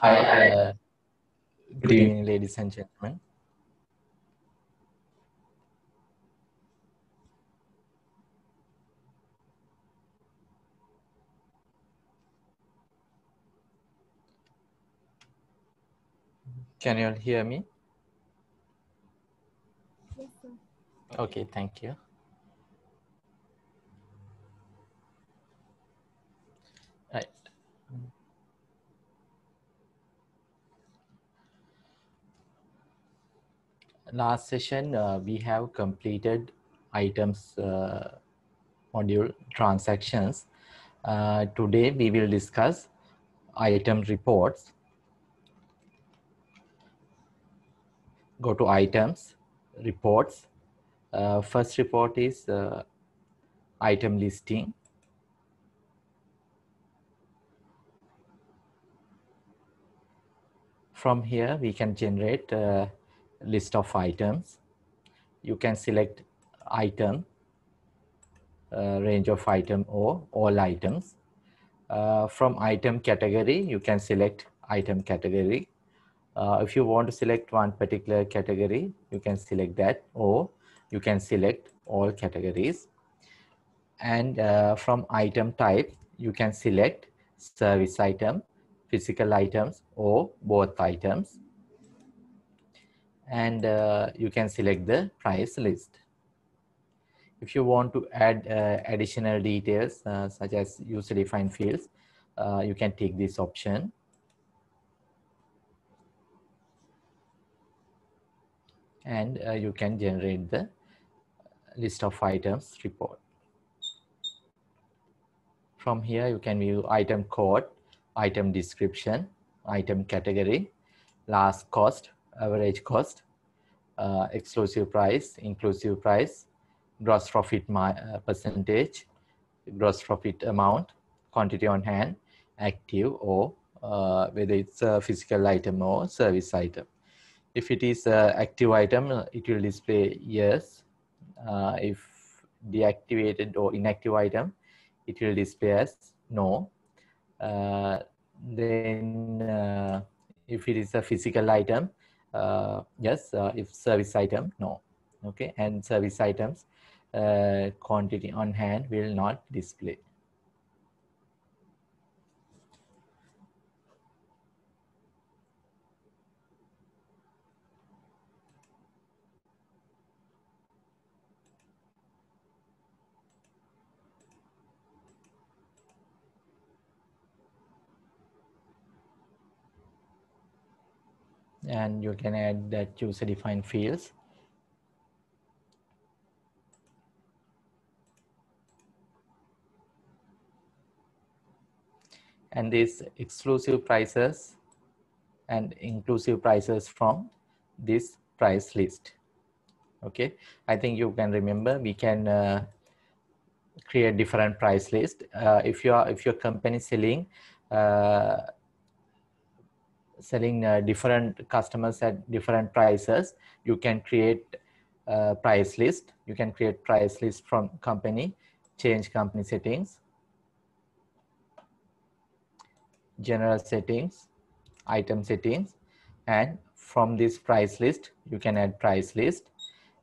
Hi, uh, good evening, ladies and gentlemen. Can you all hear me? Yes, sir. Okay, thank you. Last session, uh, we have completed items uh, module transactions. Uh, today, we will discuss item reports. Go to items, reports. Uh, first report is uh, item listing. From here, we can generate a list of items. You can select item, uh, range of item or all items. Uh, from item category, you can select item category. Uh, if you want to select one particular category, you can select that or you can select all categories. And uh, from item type, you can select service item, physical items or both items. And uh, you can select the price list. If you want to add uh, additional details uh, such as user defined fields, uh, you can take this option. And uh, you can generate the list of items report. From here, you can view item code, item description, item category, last cost, average cost, uh, exclusive price, inclusive price, gross profit uh, percentage, gross profit amount, quantity on hand, active or uh, whether it's a physical item or service item. If it is an active item, it will display yes. Uh, if deactivated or inactive item, it will display as no. Uh, then uh, if it is a physical item, yes. Uh, if service item, no. Okay, and service items uh, quantity on hand will not display. And you can add that user defined fields. And these exclusive prices and inclusive prices from this price list. Okay, I think you can remember we can uh, create different price list. Uh, if you are if your company selling uh, selling uh, different customers at different prices. You can create a price list. You can create price list from company change company settings general settings item settings and from this price list you can add price list.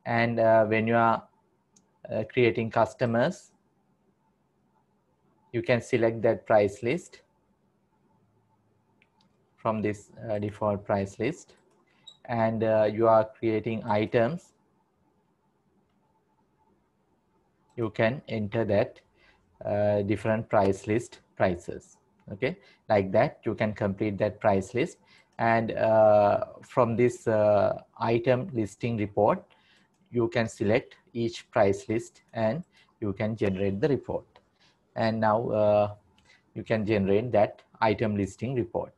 And uh, when you are uh, creating customers you can select that price list from this uh, default price list. And uh, you are creating items. You can enter that uh, different price list prices. Okay? Like that you can complete that price list. And uh, from this uh, item listing report you can select each price list and you can generate the report. And now uh, you can generate that item listing report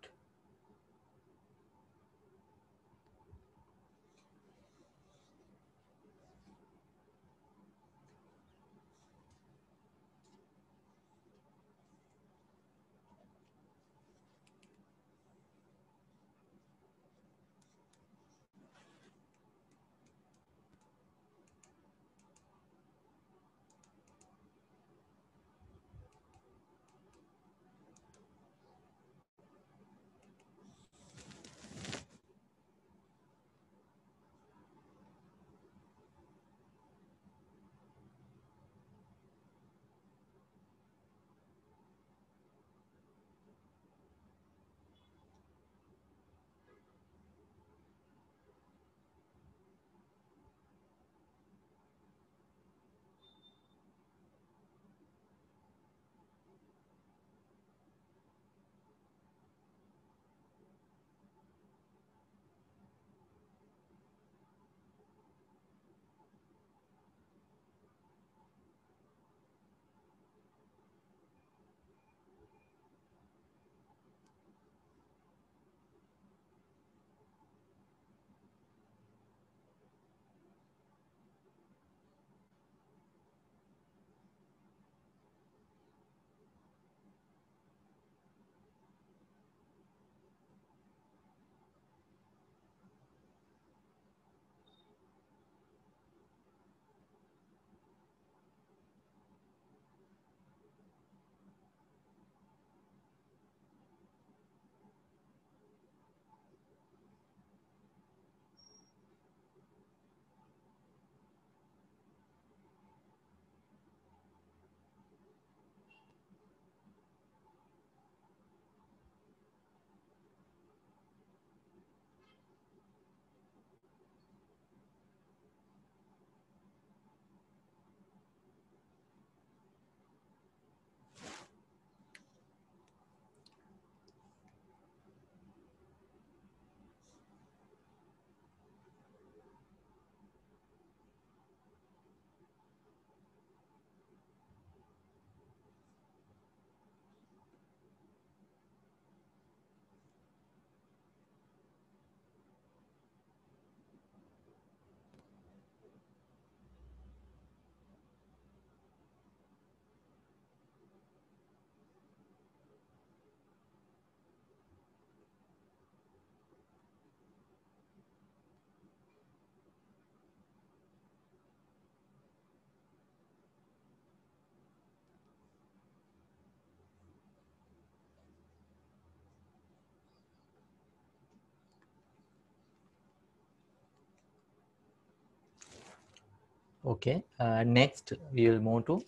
Okay, uh, next we will move to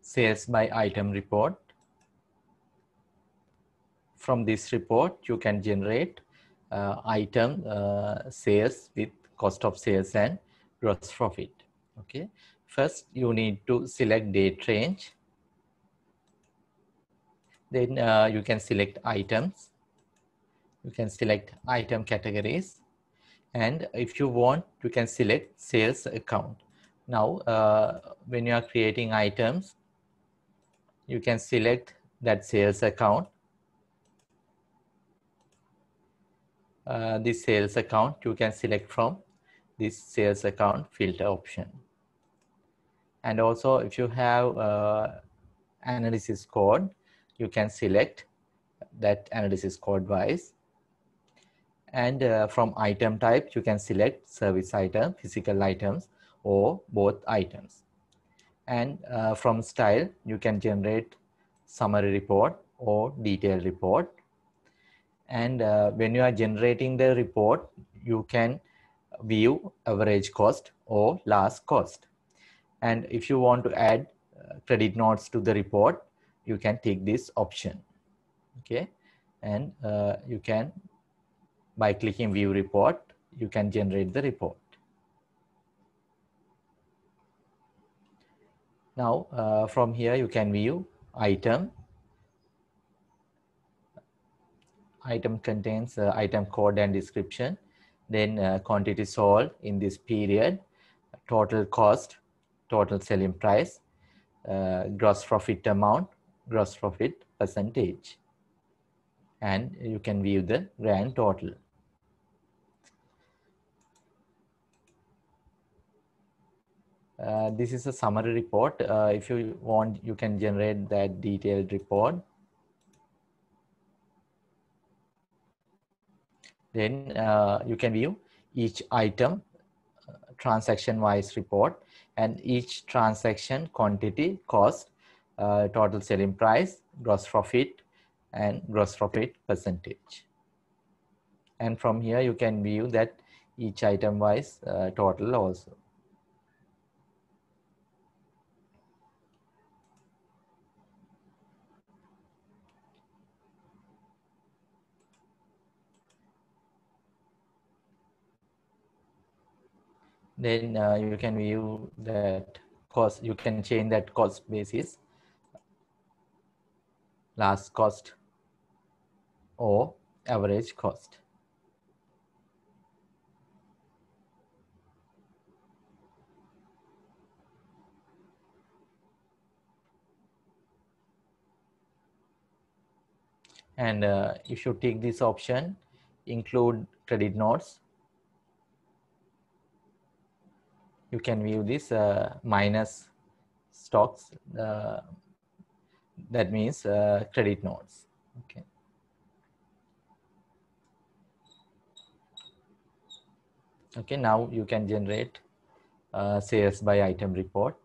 sales by item report. From this report, you can generate uh, item uh, sales with cost of sales and gross profit. Okay, first you need to select date range. Then uh, you can select items. You can select item categories and if you want you can select sales account. Now uh, when you are creating items you can select that sales account. Uh, this sales account you can select from this sales account filter option. And also if you have uh, analysis code you can select that analysis code wise and uh, from item type you can select service item physical items or both items. And uh, from style you can generate summary report or detailed report. And uh, when you are generating the report you can view average cost or last cost. And if you want to add uh, credit notes to the report you can take this option. Okay? And uh, you can by clicking view report, you can generate the report. Now, uh, from here, you can view item. Item contains uh, item code and description, then uh, quantity sold in this period, total cost, total selling price, uh, gross profit amount, gross profit percentage. And you can view the grand total. Uh, this is a summary report. Uh, if you want, you can generate that detailed report. Then uh, you can view each item uh, transaction wise report and each transaction quantity, cost, uh, total selling price, gross profit and gross profit percentage. And from here you can view that each item wise total also. Then uh, you can view that cost you can change that cost basis. Last cost or average cost. And uh, if you take this option include credit notes you can view this uh, minus stocks uh, that means uh, credit notes. Okay. Okay now you can generate uh, sales by item report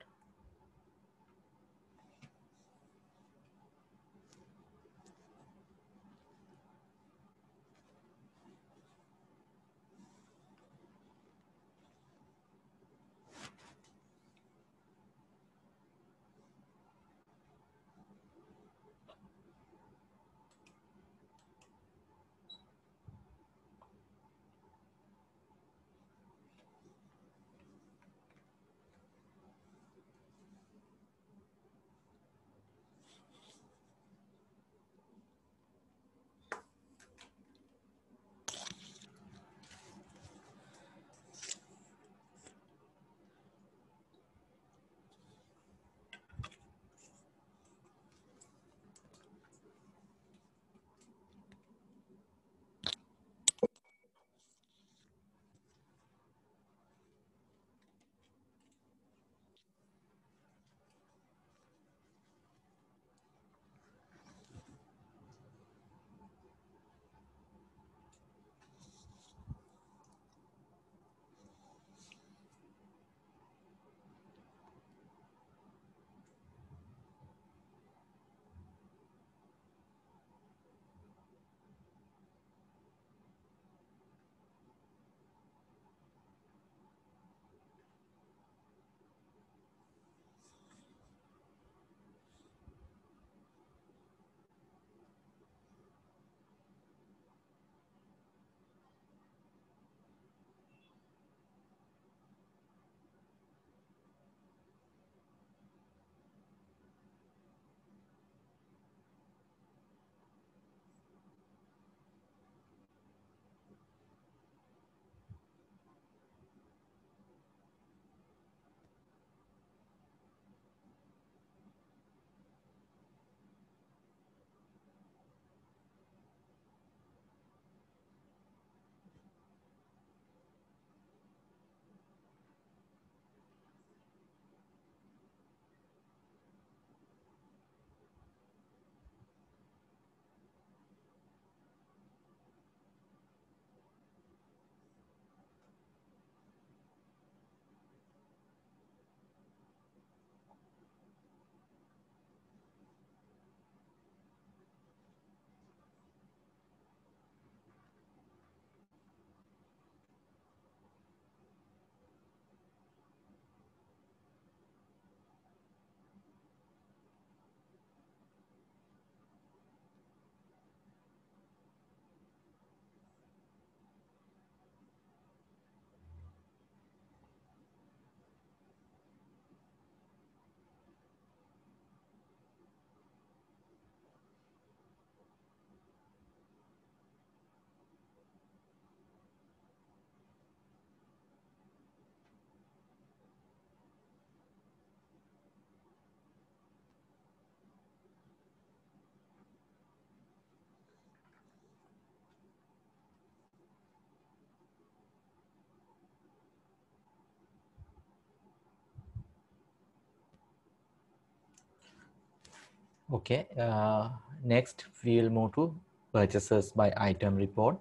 Okay, uh, next we will move to purchases by item report.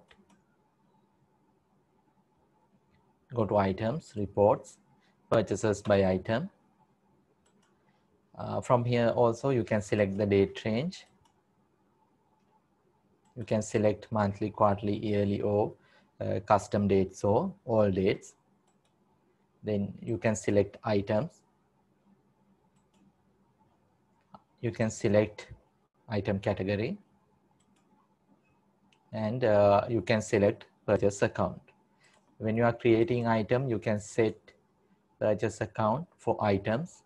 Go to items, reports, purchases by item. Uh, from here also you can select the date range. You can select monthly, quarterly, yearly or uh, custom dates or all dates. Then you can select items you can select item category and uh, you can select purchase account. When you are creating item, you can set purchase account for items.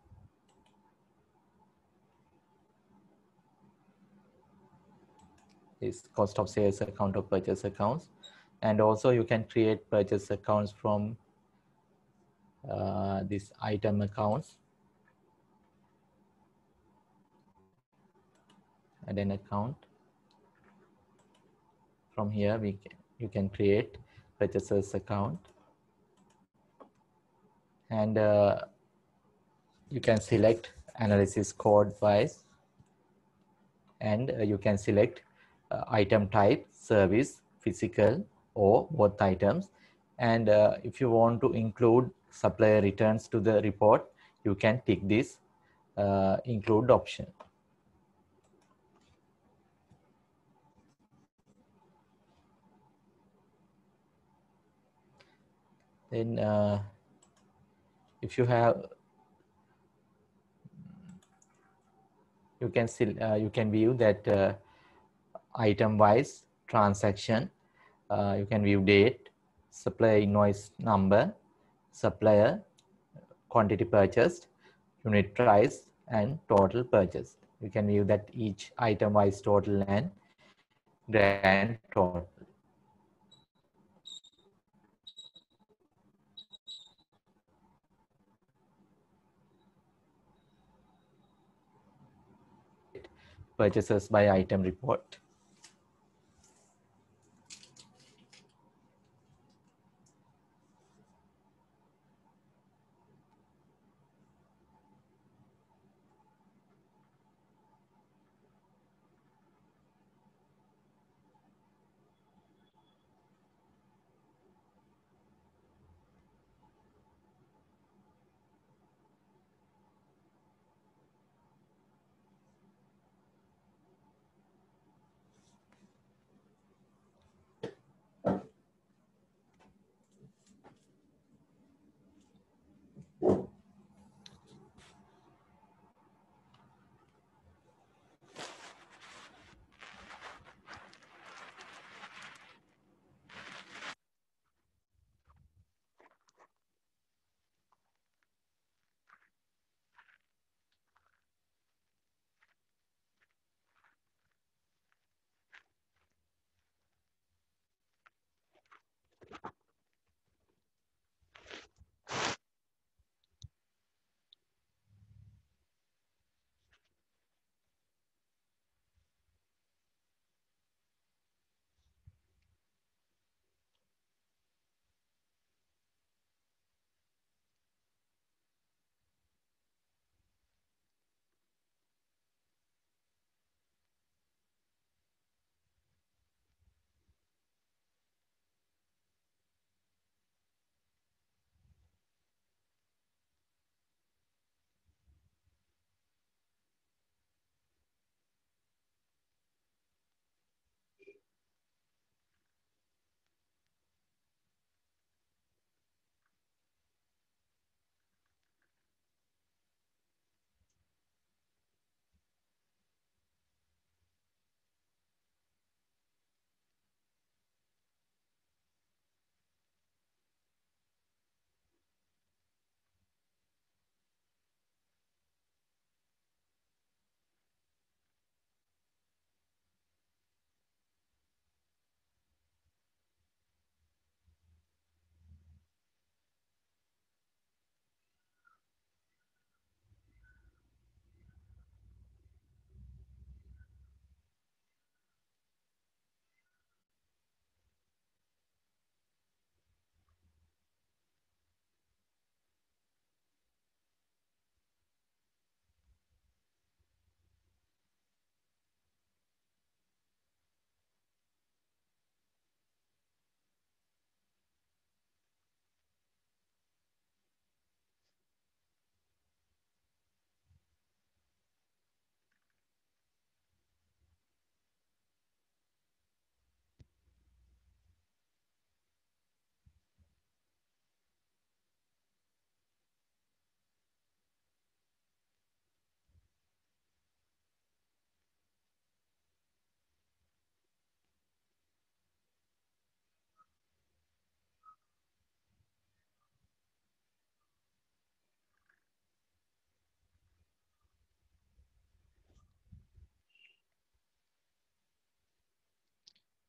Is cost of sales account or purchase accounts. And also you can create purchase accounts from uh, this item accounts add an account. From here we can, you can create purchasers account. And uh, you can select analysis code wise. And uh, you can select uh, item type service physical or both items. And uh, if you want to include supplier returns to the report you can tick this uh, include option then uh, if you have you can still uh, you can view that uh, item wise transaction. Uh, you can view date supply invoice number supplier quantity purchased unit price and total purchased. You can view that each item wise total and grand total purchases by item report.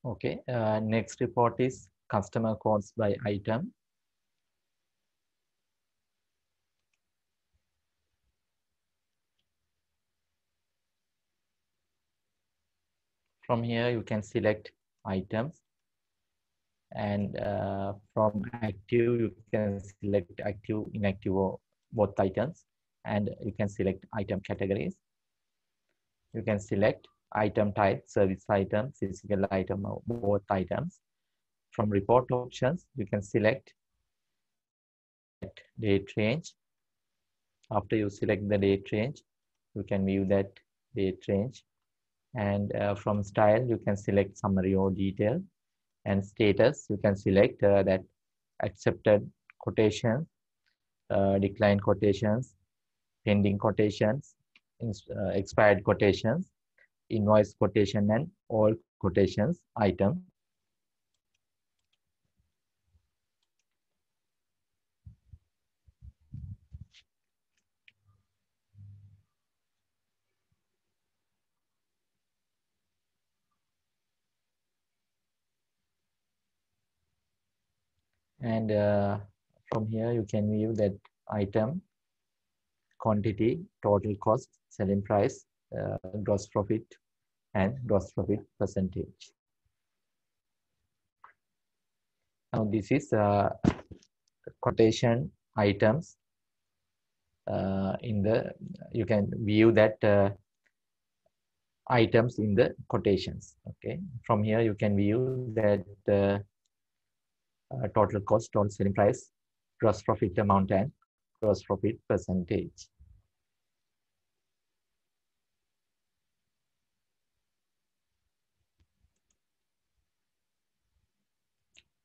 Okay, uh, next report is customer quotes by item. From here, you can select items and uh, from active, you can select active, inactive, or both items and you can select item categories. You can select item type, service item, physical item, or both items. From report options, you can select date range. After you select the date range, you can view that date range. And uh, from style, you can select summary or detail. And status, you can select uh, that accepted quotation, uh, declined quotations, pending quotations, uh, expired quotations, invoice quotation, and all quotations item. And uh, from here, you can view that item, quantity, total cost, selling price, gross profit, and gross profit percentage. Now this is uh, quotation items uh, in the, you can view that uh, items in the quotations. Okay, from here you can view that uh, uh, total cost, total selling price, gross profit amount, and gross profit percentage.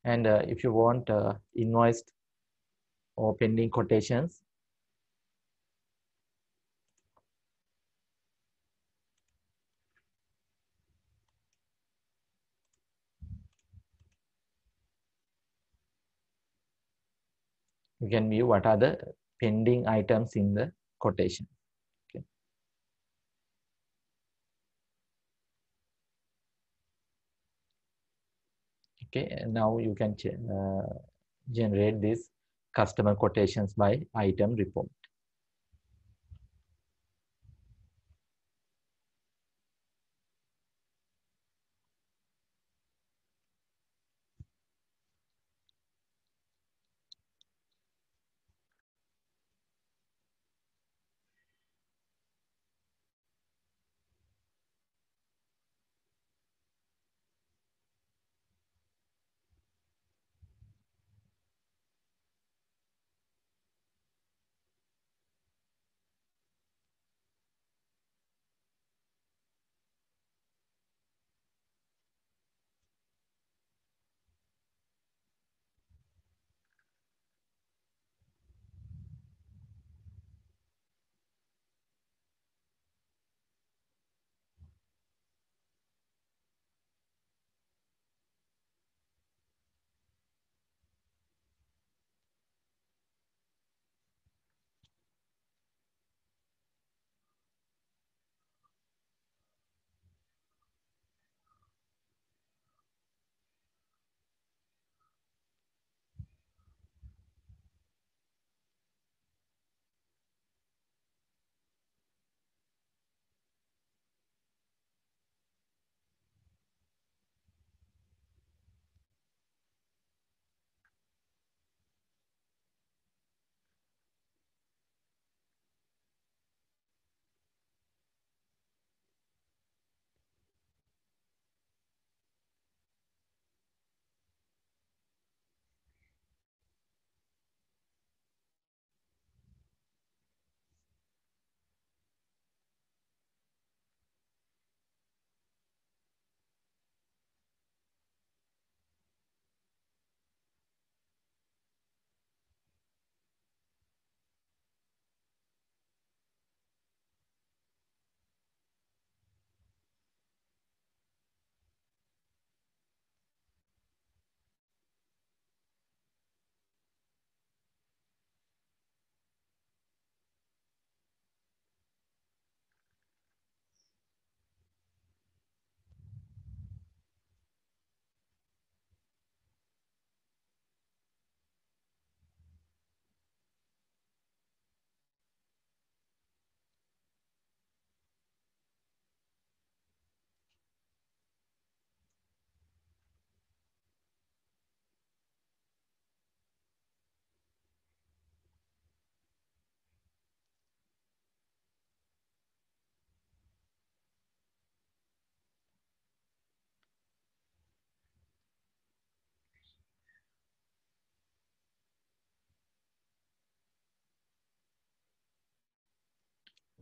And uh, if you want uh, invoiced or pending quotations, you can view what are the pending items in the quotation. Okay, and now you can uh, generate this customer quotations by item report.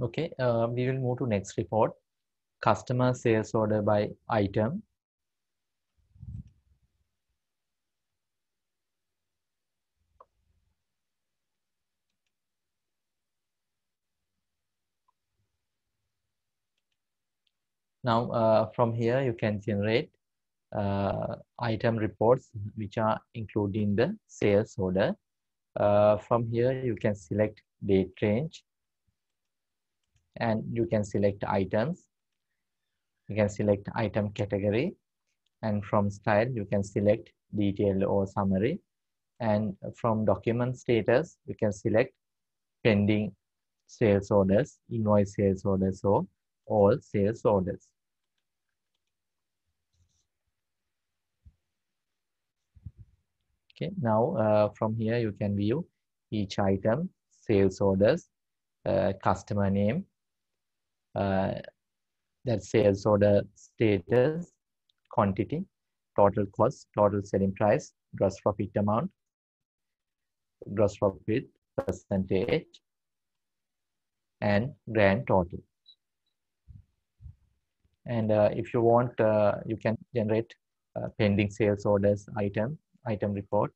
Okay, uh, we will move to next report. Customer sales order by item. Now, uh, from here, you can generate uh, item reports, which are including the sales order. Uh, from here, you can select date range and you can select items. You can select item category and from style, you can select detail or summary. And from document status, you can select pending sales orders, invoice sales orders, or all sales orders. Okay, now uh, from here you can view each item, sales orders, uh, customer name, that sales order status, quantity, total cost, total selling price, gross profit amount, gross profit percentage, and grand total. And uh, if you want, uh, you can generate uh, pending sales orders item item report.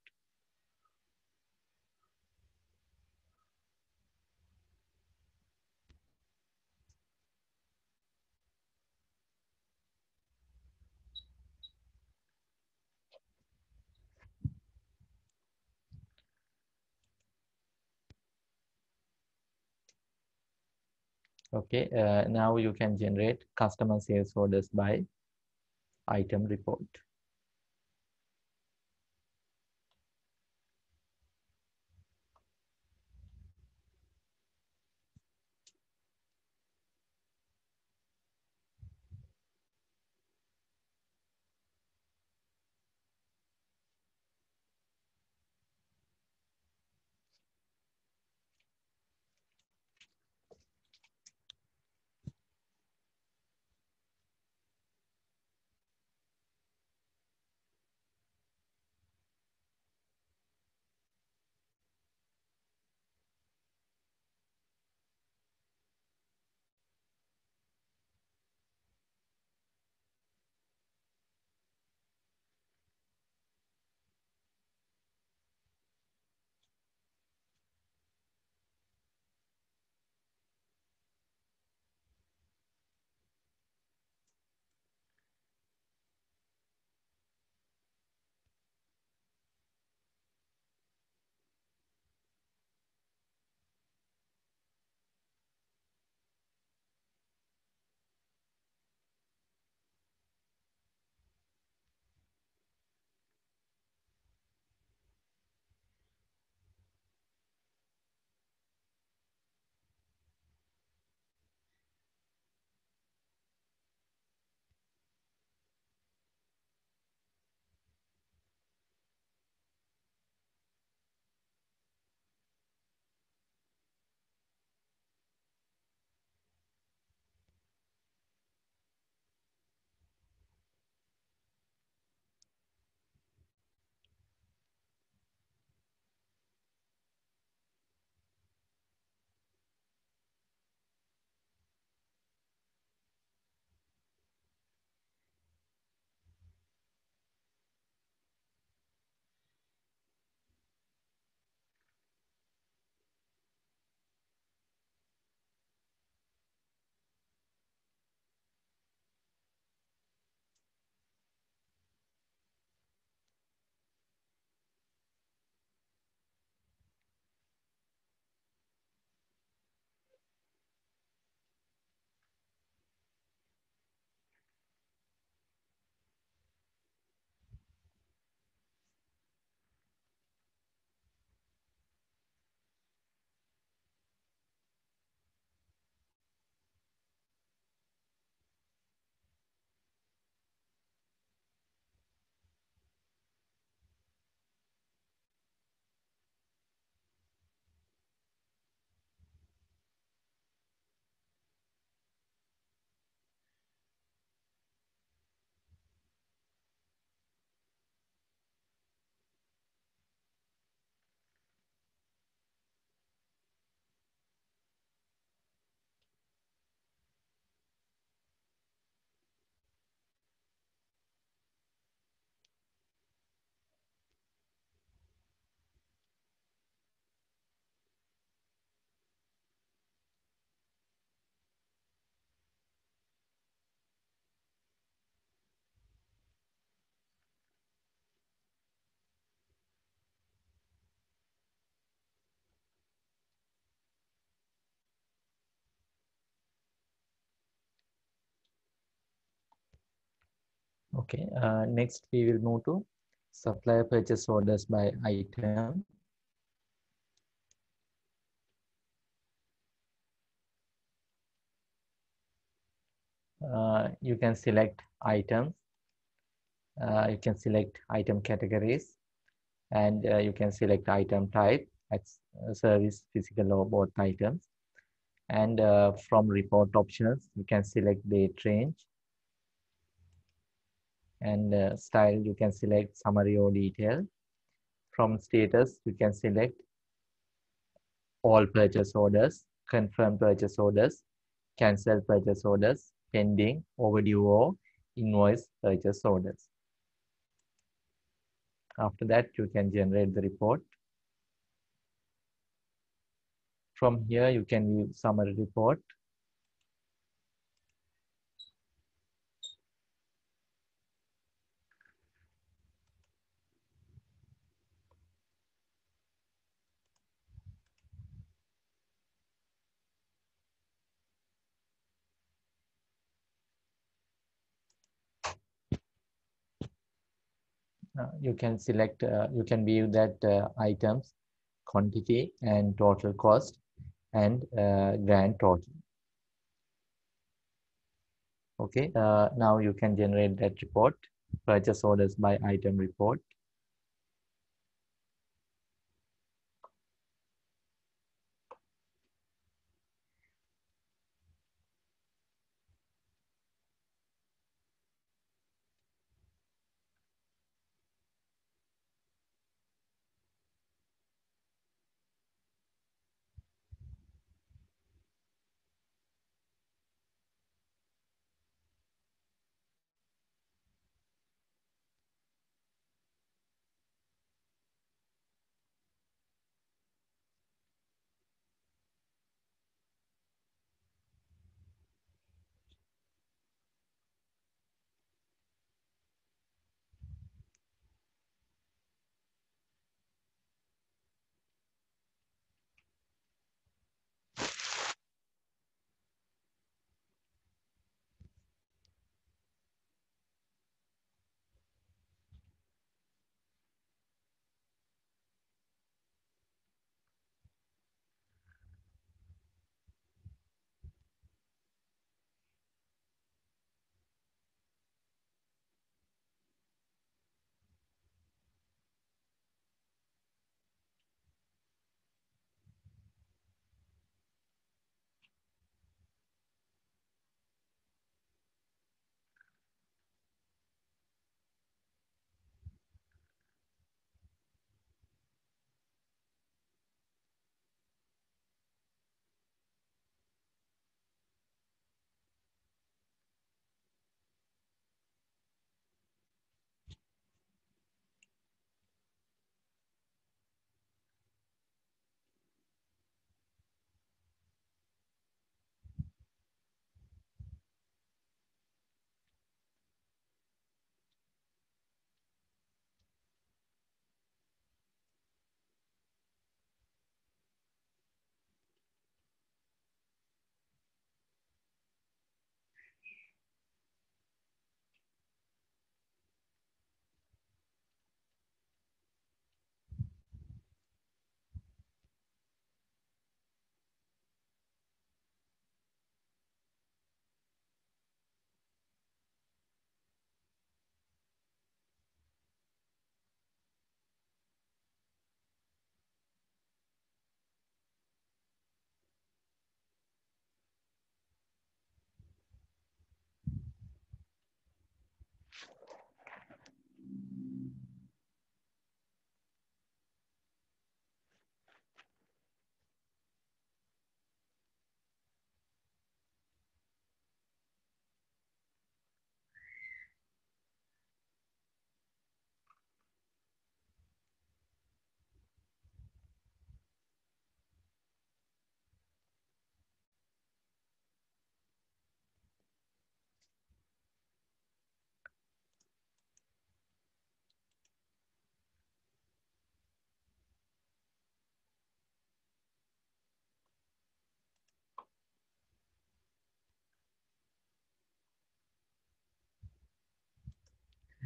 Okay, uh, now you can generate customer sales orders by item report. Okay, uh, next we will move to supplier purchase orders by item. Uh, you can select items. Uh, you can select item categories and uh, you can select item type as service, physical or both items. And uh, from report options, you can select date range and uh, style you can select summary or detail. From status you can select all purchase orders confirm purchase orders cancel purchase orders pending overdue or invoice purchase orders. After that you can generate the report. From here you can view summary report uh, you can select uh, you can view that uh, items quantity and total cost and uh, grand total. Okay now you can generate that report purchase orders by item report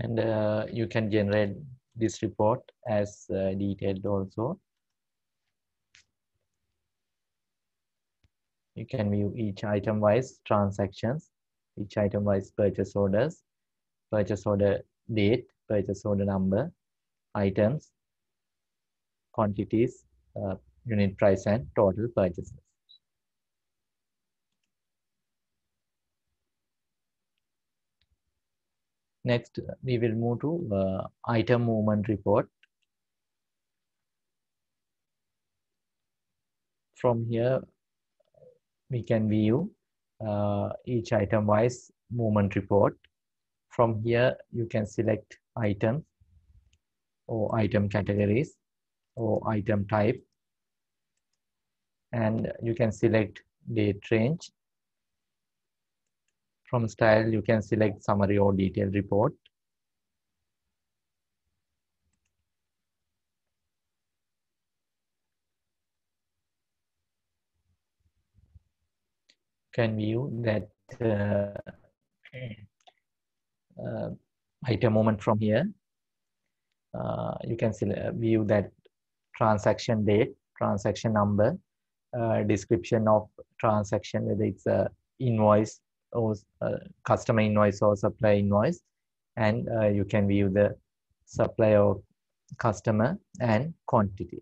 and uh, you can generate this report as uh, detailed also. You can view each item wise transactions each item wise purchase orders purchase order date purchase order number items quantities uh, unit price and total purchases Next, we will move to uh, item movement report. From here, we can view uh, each item wise movement report. From here, you can select item or item categories or item type. And you can select date range from style, you can select summary or detailed report. Can view that uh, uh, item movement from here. Uh, you can select, view that transaction date, transaction number, uh, description of transaction, whether it's a invoice or uh, customer invoice or supplier invoice and uh, you can view the supply or customer and quantity.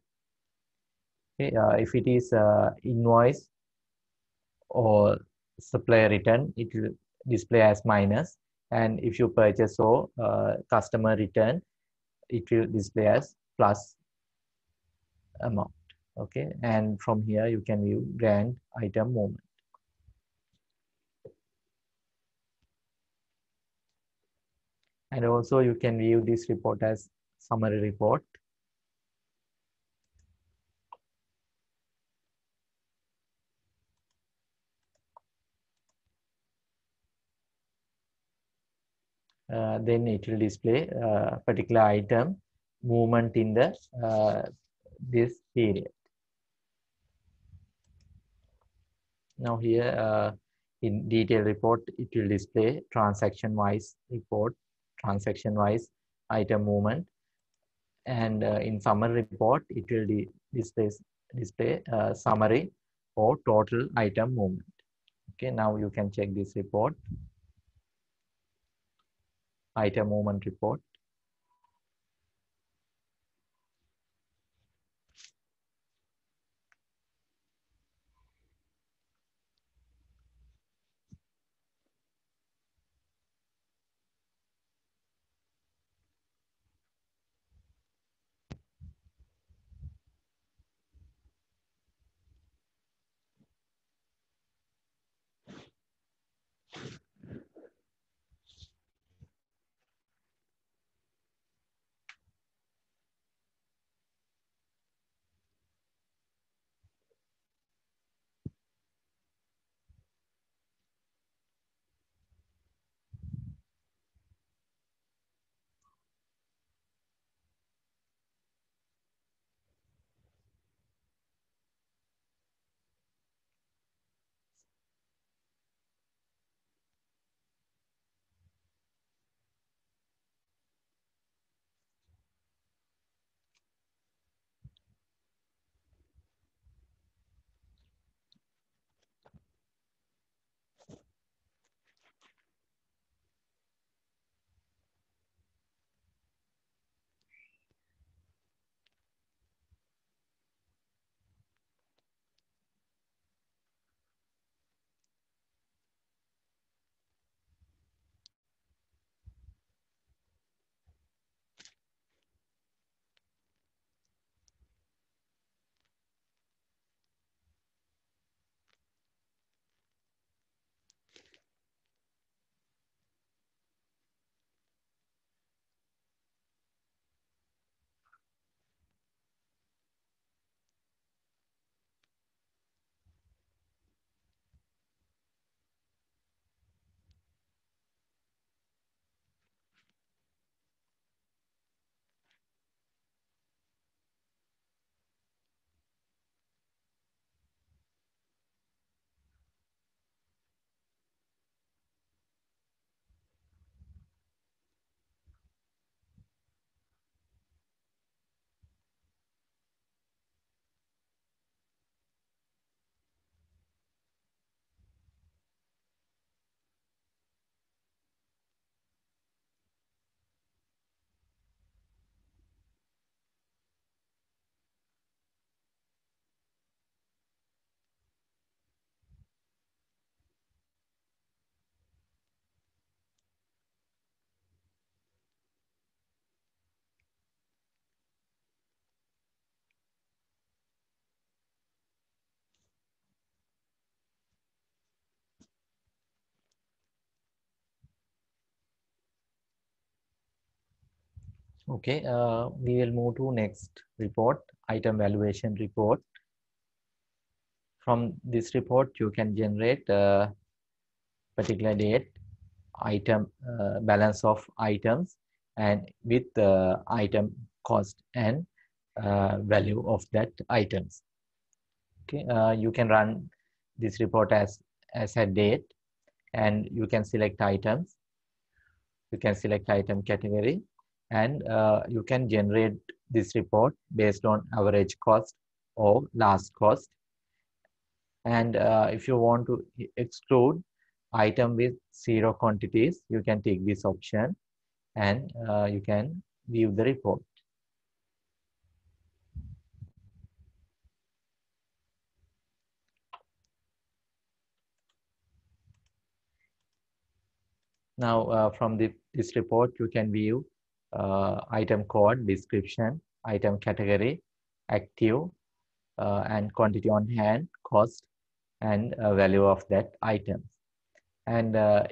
Okay uh, if it is invoice or supplier return it will display as minus. And if you purchase or uh, customer return it will display as plus amount. Okay and from here you can view grand item movement and also you can view this report as summary report. Uh, then it will display a uh, particular item movement in the uh, this period. Now here uh, in detail report it will display transaction wise report transaction wise item movement. And uh, in summary report it will display display uh, summary or total item movement. Okay now you can check this report. Item movement report Okay, uh, we will move to next report, item valuation report. From this report, you can generate a particular date, item uh, balance of items, and with the item cost and uh, value of that items. Okay, uh, you can run this report as as a date, and you can select items. You can select item category and uh, you can generate this report based on average cost or last cost. And uh, if you want to exclude item with zero quantities you can take this option and uh, you can view the report. Now uh, from the, this report you can view uh, item code, description, item category, active, uh, and quantity on hand, cost, and uh, value of that item. And uh,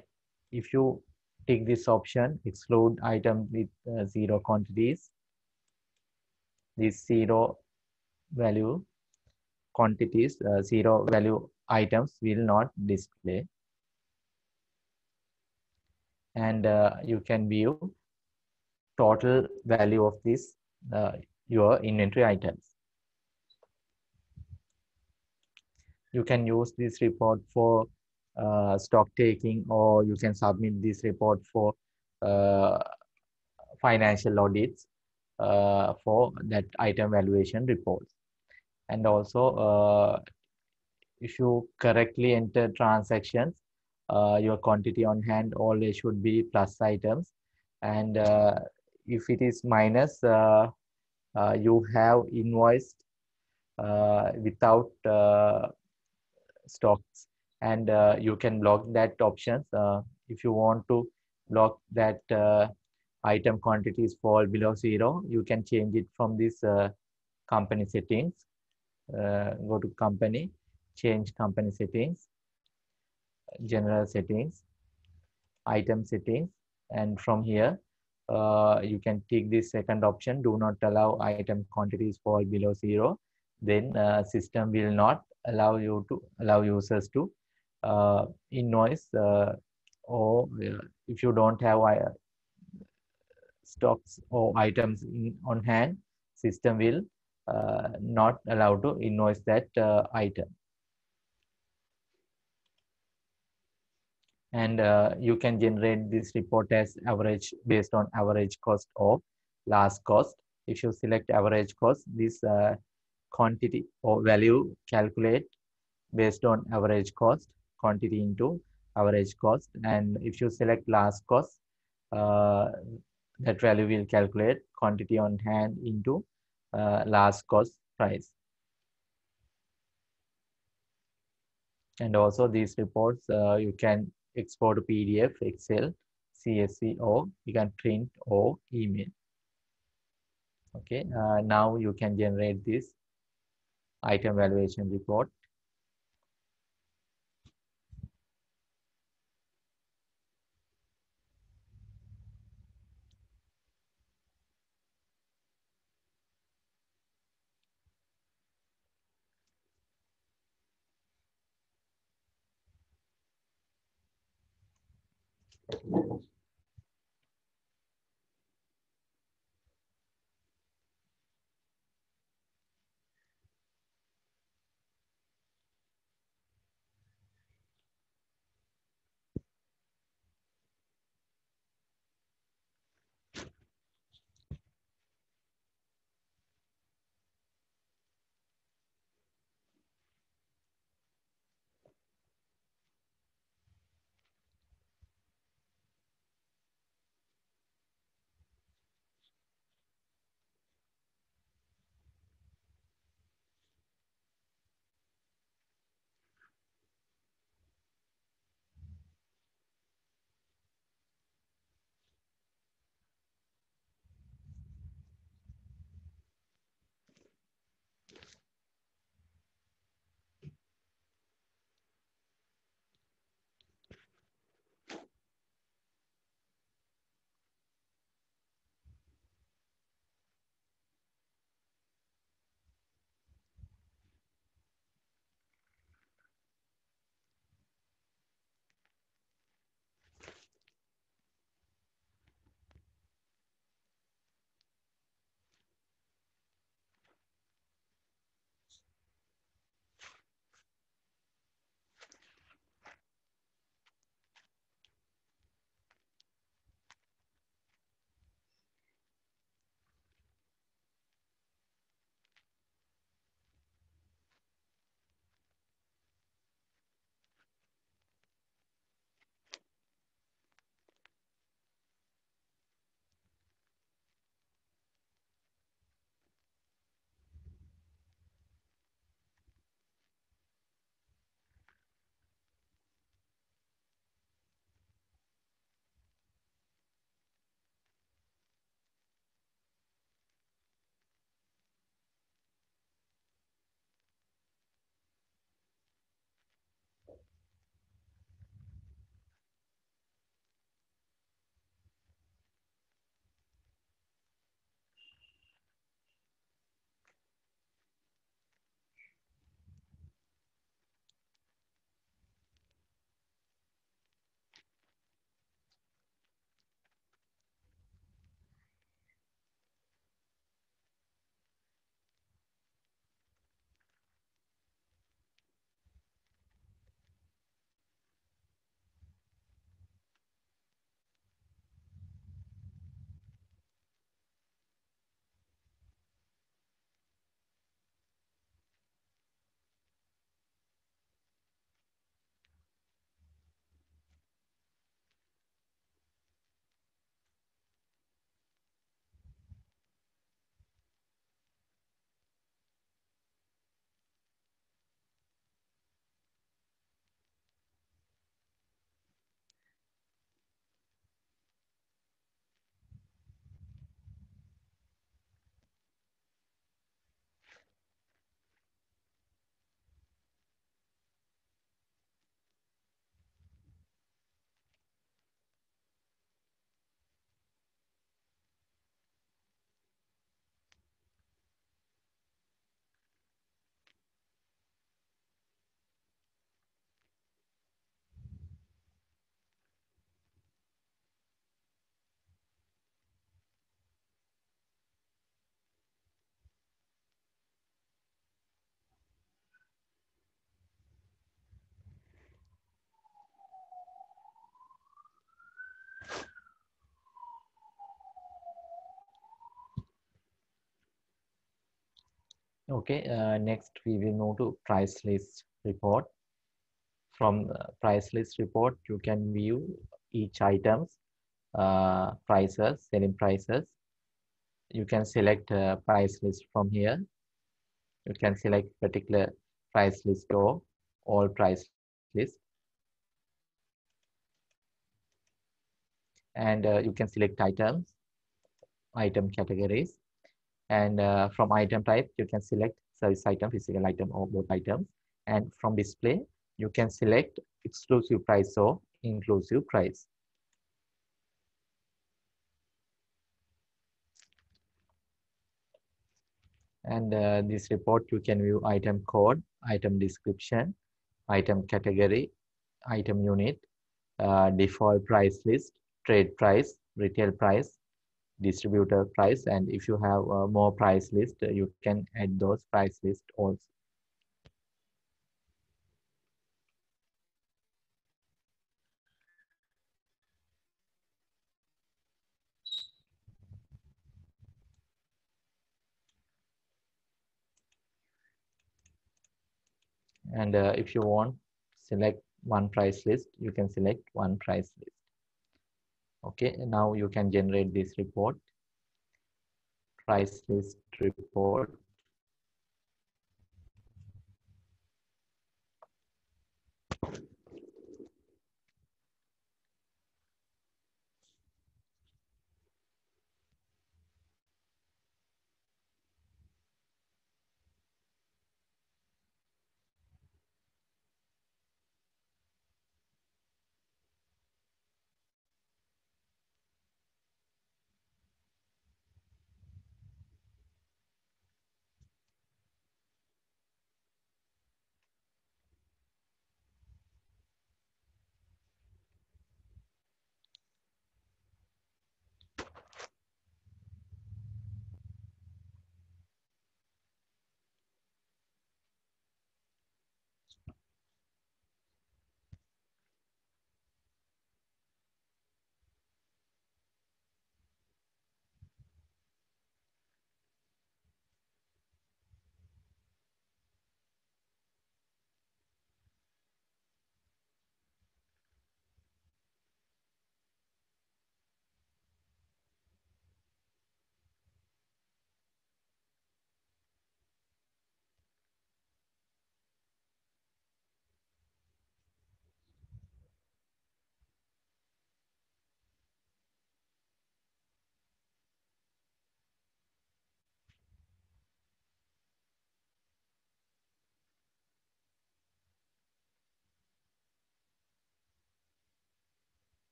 if you take this option, exclude item with uh, zero quantities, these zero value quantities, uh, zero value items will not display. And you can view total value of this uh, your inventory items. You can use this report for uh, stock taking or you can submit this report for uh, financial audits uh, for that item valuation reports. And also, uh, if you correctly enter transactions, uh, your quantity on hand always should be plus items and if it is minus, uh, uh, you have invoiced uh, without stocks and you can block that options. if you want to block that item quantities fall below zero, you can change it from this company settings. go to company, change company settings, general settings, item settings, and from here uh, you can take this second option do not allow item quantities fall below zero. Then uh, system will not allow you to allow users to uh, invoice uh, or uh, if you don't have uh, stocks or items in, on hand system will not allow to invoice that item and uh, you can generate this report as average based on average cost of last cost. If you select average cost this uh, quantity or value calculate based on average cost quantity into average cost. And if you select last cost uh, that value will calculate quantity on hand into uh, last cost price. And also these reports uh, you can export PDF, Excel, CSV, or you can print or email. Okay, uh, now you can generate this item valuation report. Okay, uh, next we will move to price list report. From price list report, you can view each item's uh, prices, selling prices. You can select uh, price list from here. You can select particular price list or all price list. And uh, you can select items, item categories and uh, from item type, you can select service item, physical item, or both items. And from display, you can select exclusive price or inclusive price. And uh, this report, you can view item code, item description, item category, item unit, uh, default price list, trade price, retail price, distributor price and if you have uh, more price list uh, you can add those price list also. And uh, if you want select one price list you can select one price list okay now you can generate this report. Price list report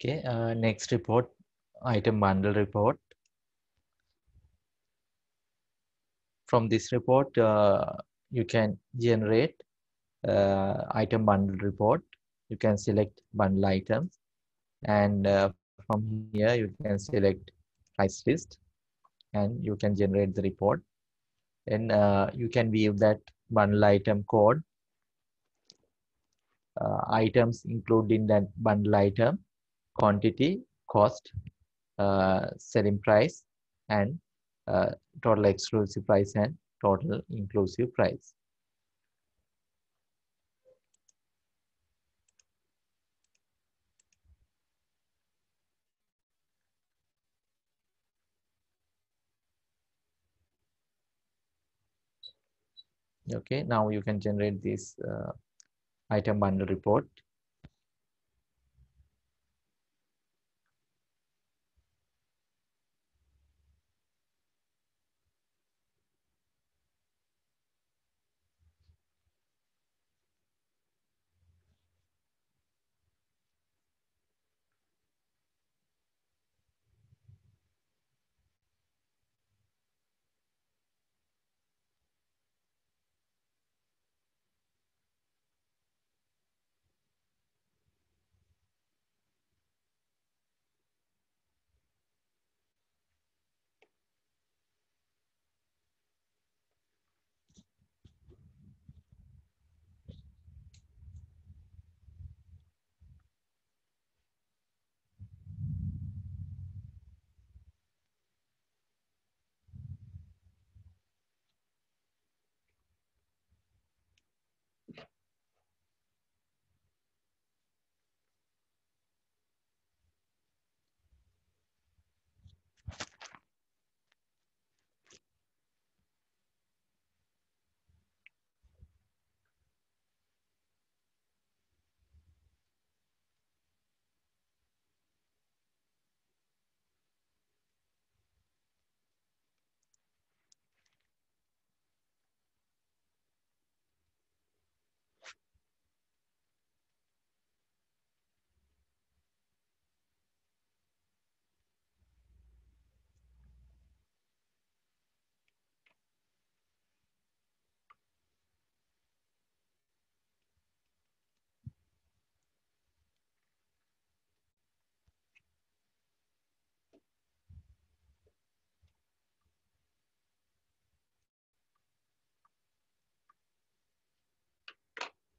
Okay, uh, next report, item bundle report. From this report, uh, you can generate uh, item bundle report. You can select bundle items and uh, from here you can select price list and you can generate the report. And uh, you can view that bundle item code, uh, items included in that bundle item, quantity, cost, uh, selling price, and uh, total exclusive price and total inclusive price. okay now you can generate this uh, item bundle report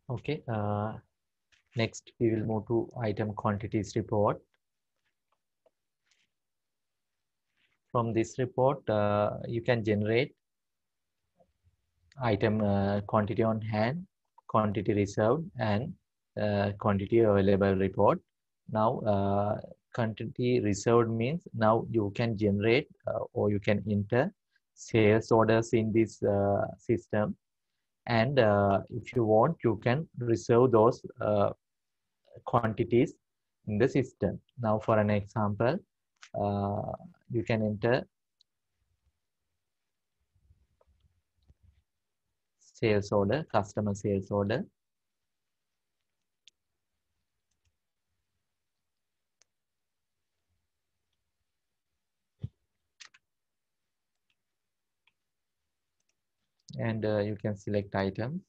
okay uh, next we will move to item quantities report. From this report uh, you can generate item uh, quantity on hand quantity reserved and uh, quantity available report. Now uh, quantity reserved means now you can generate uh, or you can enter sales orders in this system and uh, if you want you can reserve those uh, quantities in the system. Now for an example uh, you can enter sales order customer sales order and uh, you can select items.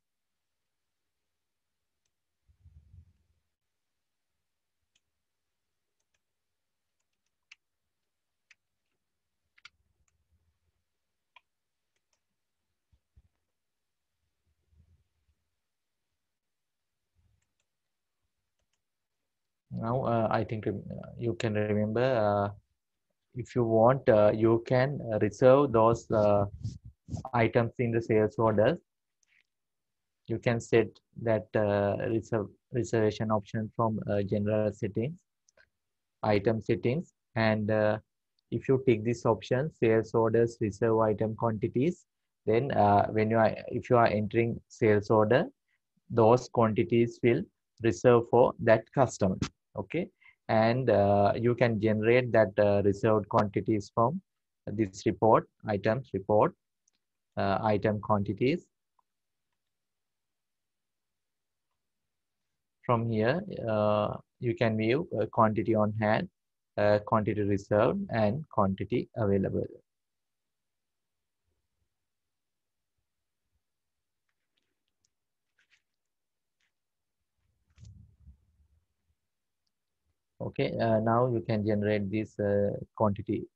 Now uh, i think uh, you can remember uh, if you want uh, you can reserve those items in the sales orders you can set that uh, reserve reservation option from uh, general settings item settings and uh, if you tick this option sales orders reserve item quantities then uh, when you are if you are entering sales order those quantities will reserve for that customer okay? And uh, you can generate that uh, reserved quantities from this report items report uh, item quantities. From here uh, you can view uh, quantity on hand uh, quantity reserved and quantity available. Okay uh, now you can generate this uh, quantity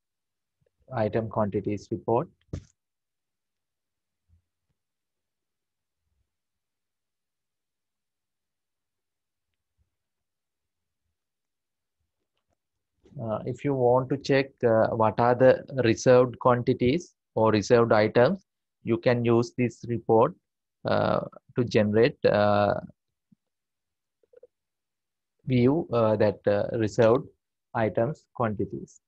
item quantities report uh, if you want to check uh, what are the reserved quantities or reserved items you can use this report uh, to generate uh, view uh, that uh, reserved items quantities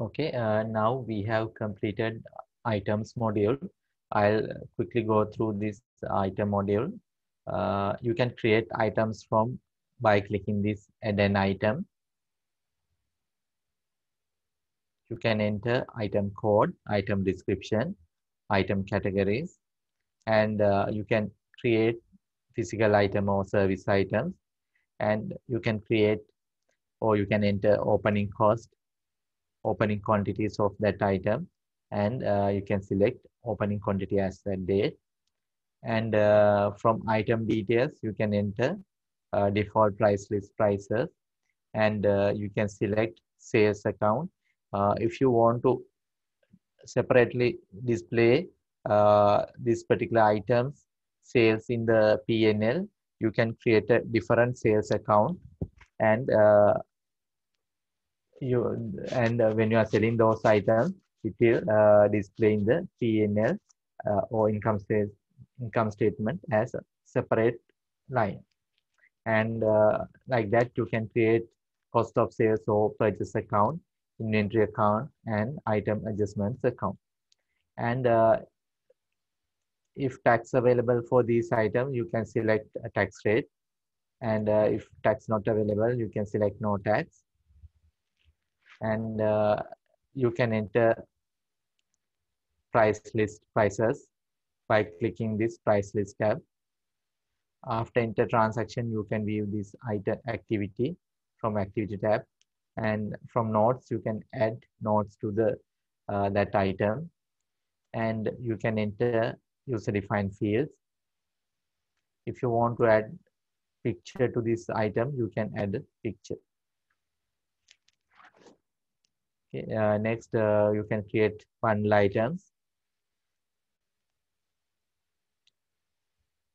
Okay, uh, now we have completed items module. I'll quickly go through this item module. Uh, you can create items from by clicking this add an item. You can enter item code, item description, item categories, and uh, you can create physical item or service items. And you can create or you can enter opening cost, opening quantities of that item, and uh, you can select opening quantity as that date. And uh, from item details, you can enter uh, default price list prices, and uh, you can select sales account. Uh, if you want to separately display uh, this particular items sales in the PNL, you can create a different sales account and you and uh, when you are selling those items it will uh, display in the PNL uh, or income state income statement as a separate line. And like that you can create cost of sales or purchase account inventory account and item adjustments account. And if tax available for these items you can select a tax rate. And uh, if tax not available you can select no tax and uh, you can enter price list prices by clicking this price list tab. After enter transaction, you can view this item activity from activity tab and from notes, you can add notes to the uh, that item and you can enter user defined fields. If you want to add picture to this item, you can add picture. Okay, uh, next, uh, you can create bundle items.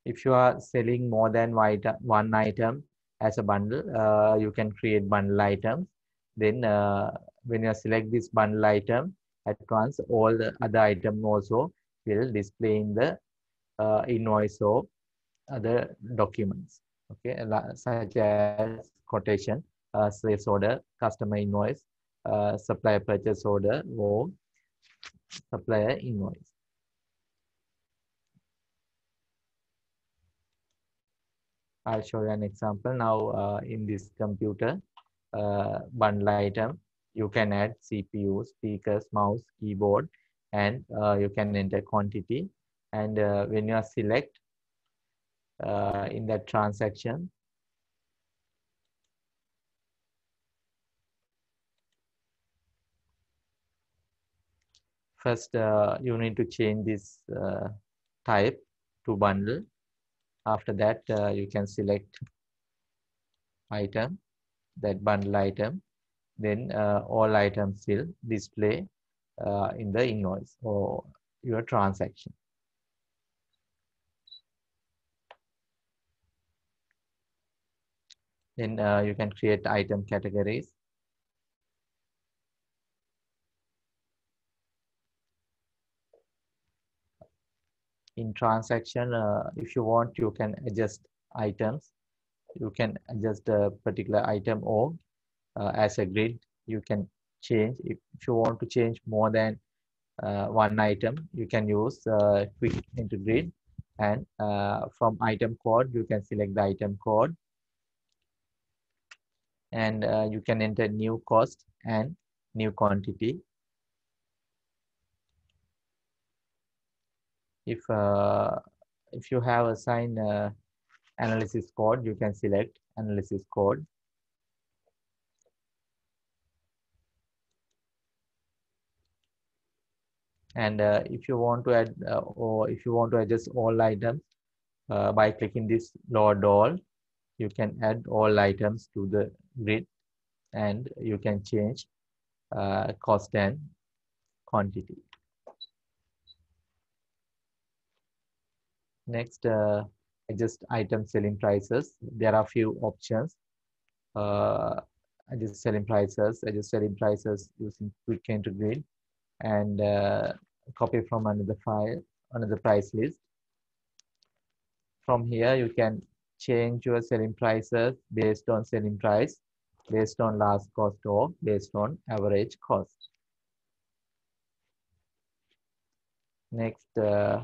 If you are selling more than one item as a bundle, uh, you can create bundle items. Then uh, when you select this bundle item, at once all the other item also will display in the uh, invoice or other documents. Okay, such as quotation, uh, sales order, customer invoice, uh, supplier purchase order or supplier invoice. I'll show you an example now uh, in this computer uh, bundle item. You can add CPU, speakers, mouse, keyboard, and uh, you can enter quantity. And uh, when you select uh, in that transaction, first uh, you need to change this uh, type to bundle. After that uh, you can select item that bundle item. Then uh, all items will display uh, in the invoice or your transaction. Then uh, you can create item categories in transaction uh, if you want you can adjust items. You can adjust a particular item or uh, as a grid. You can change if, if, you want to change more than uh, one item you can use uh, quick enter grid. And uh, from item code you can select the item code. And uh, you can enter new cost and new quantity if uh, if you have assigned uh, analysis code you can select analysis code. And uh, if you want to add uh, or if you want to adjust all items uh, by clicking this load all you can add all items to the grid and you can change uh, cost and quantity Next, uh, adjust item selling prices. There are few options. Uh, adjust selling prices, adjust selling prices using quick enter grid and uh, copy from another file, another price list. From here, you can change your selling prices based on selling price, based on last cost or based on average cost. Next, uh,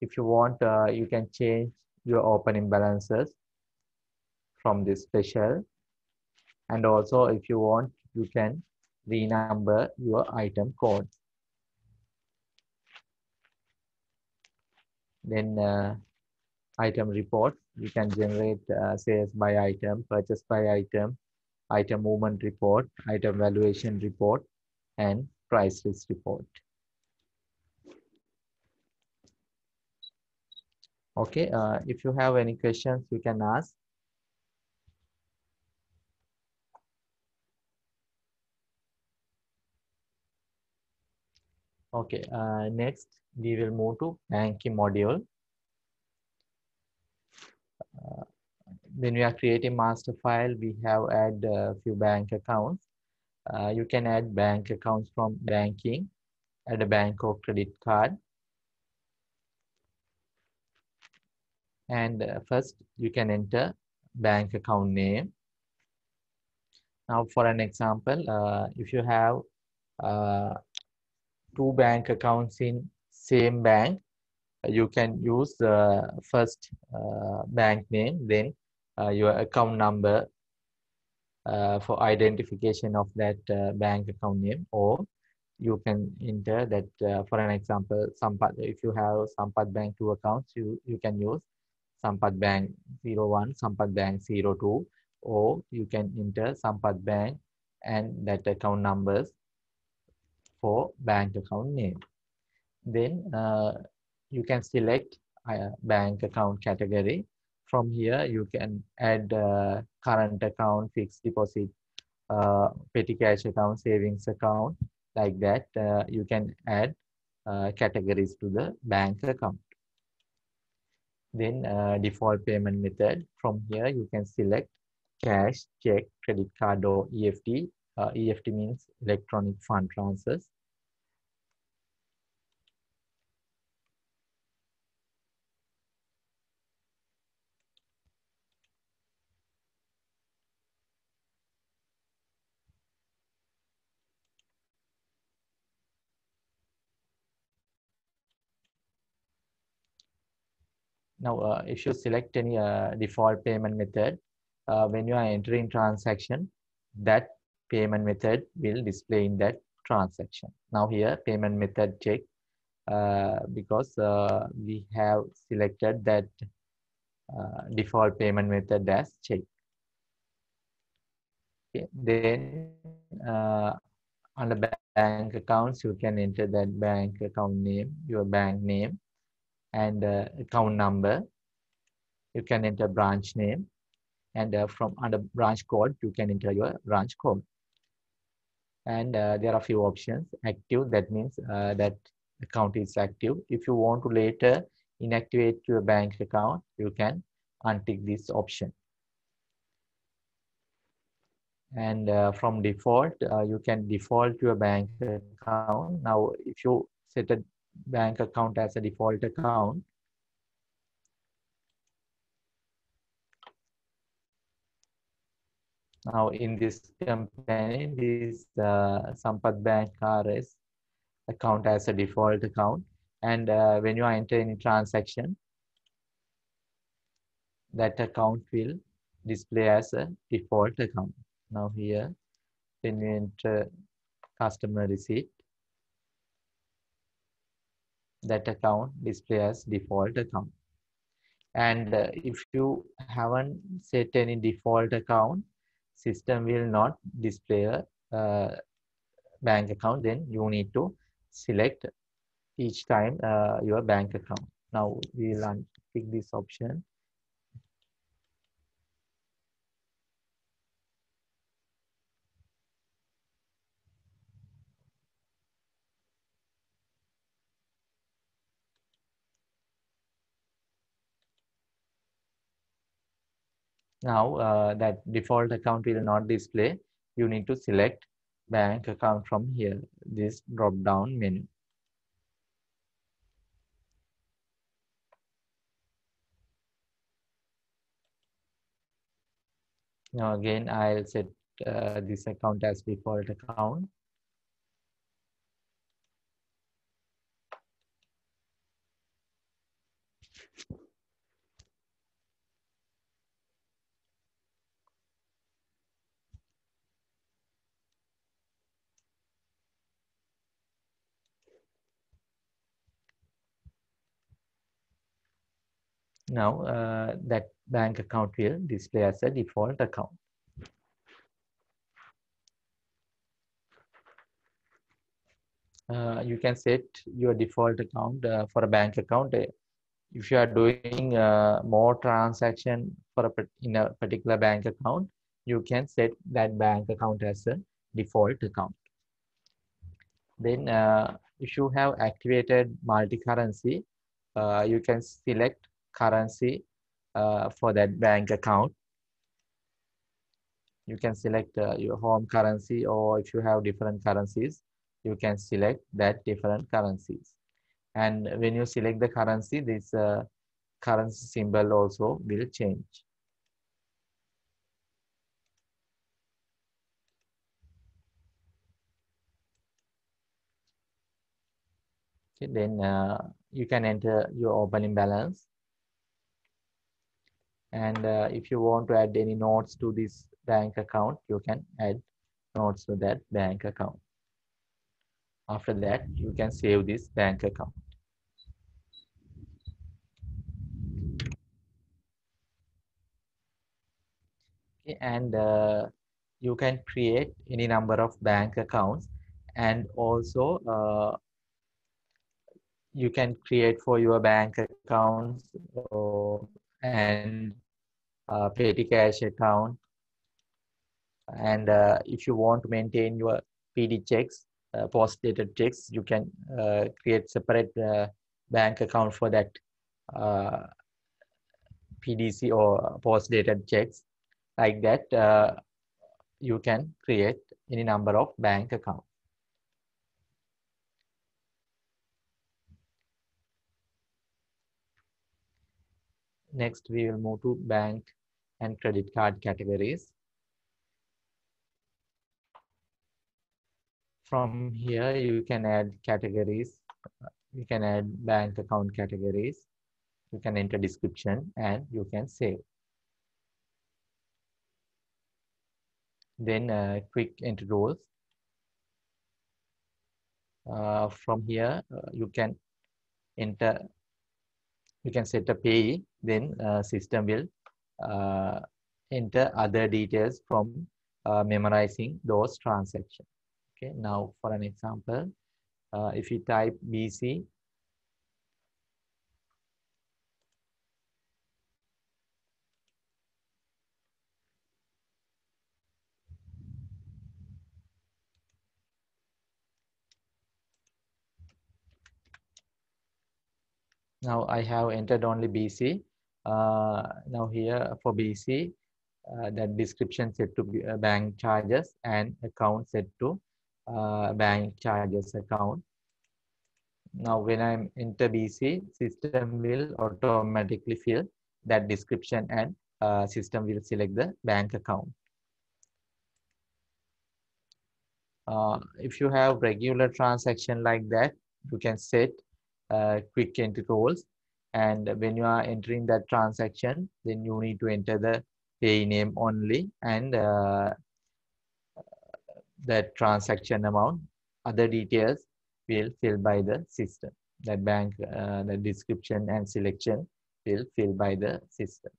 if you want uh, you can change your opening balances from this special. And also if you want you can renumber your item code. Then uh, item report you can generate uh, sales by item purchase by item item movement report item valuation report and price list report okay uh, if you have any questions you can ask. Okay uh, next we will move to banking module. Uh, when we are creating master file we have add a few bank accounts. Uh, you can add bank accounts from banking add a bank or credit card and uh, first you can enter bank account name. Now for an example uh, if you have uh, two bank accounts in same bank you can use the first uh, bank name then uh, your account number uh, for identification of that bank account name or you can enter that for an example Sampath if you have Sampath bank two accounts you you can use Sampath Bank 01, Sampath Bank 02, or you can enter Sampath Bank and that account numbers for bank account name. Then uh, you can select a bank account category. From here, you can add uh, current account, fixed deposit, uh, petty cash account, savings account, like that. Uh, you can add uh, categories to the bank account then uh, default payment method. From here you can select cash check credit card or eft uh, eft means electronic fund transfers Now, uh, if you select any uh, default payment method, uh, when you are entering transaction, that payment method will display in that transaction. Now here, payment method check, uh, because uh, we have selected that uh, default payment method as check. Okay. Then the bank accounts, you can enter that bank account name, your bank name, and uh, account number. You can enter branch name and uh, from under branch code, you can enter your branch code. And uh, there are few options. Active, that means uh, that account is active. If you want to later inactivate your bank account, you can untick this option. And uh, from default, uh, you can default your bank account. Now, if you set a bank account as a default account. Now in this company, this uh, Sampath Bank RS account as a default account. And uh, when you are entering transaction, that account will display as a default account. Now here, when you enter customer receipt, that account display as default account. And uh, if you haven't set any default account system will not display a uh, bank account then you need to select each time uh, your bank account. Now we'll unpick this option Now uh, that default account will not display. You need to select bank account from here, this drop down menu. Now again, I'll set uh, this account as default account. Now uh, that bank account will display as a default account. Uh, you can set your default account uh, for a bank account. Uh, if you are doing uh, more transaction for a in a particular bank account, you can set that bank account as a default account. Then uh, if you have activated multi-currency, you can select currency for that bank account. You can select your home currency or if you have different currencies, you can select that different currencies. And when you select the currency, this uh, currency symbol also will change. Okay, then uh, you can enter your opening balance. And uh, if you want to add any notes to this bank account, you can add notes to that bank account. After that, you can save this bank account. And uh, you can create any number of bank accounts and also uh, you can create for your bank accounts or, and uh, petty cash account. And uh, if you want to maintain your PD checks uh, post dated checks you can uh, create separate uh, bank account for that pdc or post dated checks. Like that you can create any number of bank accounts next we will move to bank and credit card categories. From here you can add categories. You can add bank account categories. You can enter description and you can save. Then uh, quick enter rules. Uh, from here uh, you can enter you can set a pay then uh, system will uh, enter other details from uh, memorizing those transactions Okay, now for an example, if you type BC, now I have entered only BC. Uh, now here for BC, uh, that description set to uh, bank charges and account set to bank charges account. Now when I'm enter BC, system will automatically fill that description and uh, system will select the bank account. Uh, if you have regular transaction like that, you can set uh, quick entry rules. And when you are entering that transaction, then you need to enter the pay name only and uh, that transaction amount other details will fill by the system. That bank uh, the description and selection will fill by the system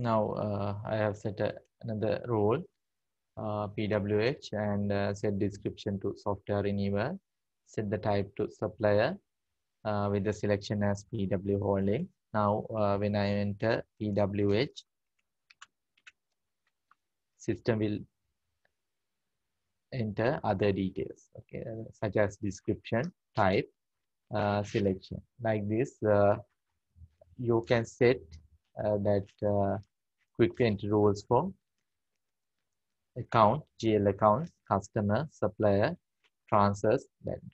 Now uh, I have set a, another role, uh, PWH, and uh, set description to software renewal, set the type to supplier uh, with the selection as PW holding, Now, uh, when I enter PWH, system will enter other details, okay, uh, such as description, type, uh, selection. Like this, uh, you can set uh, that uh, quick entry rules for account, GL accounts, customer, supplier, transfers,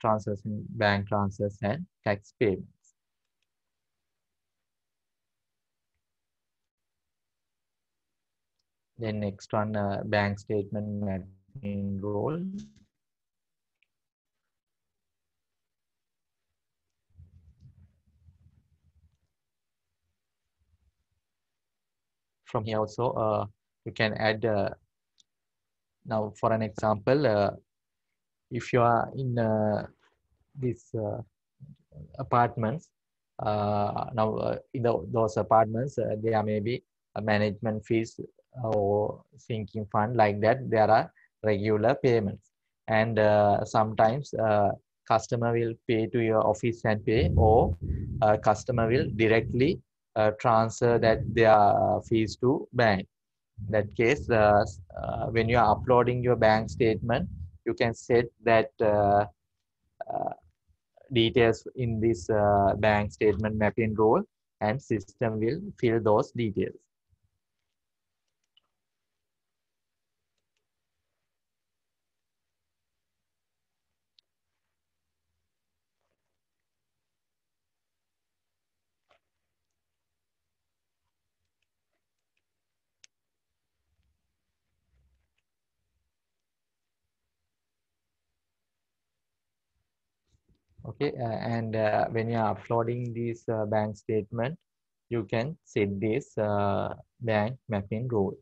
transfers bank transfers and tax payments. Then next one, uh, bank statement mapping rule. From here also, uh, you can add, uh, now for an example, uh, if you are in uh, this uh, apartments, uh, now in the, those apartments, there may be a management fees or sinking fund like that. There are regular payments, and sometimes customer will pay to your office and pay, or customer will directly uh, transfer that their fees to bank. In that case, uh, uh, when you are uploading your bank statement, you can set that uh, uh, details in this uh, bank statement mapping rule and system will fill those details. Okay uh, and uh, when you are uploading this uh, bank statement you can set this bank mapping rule.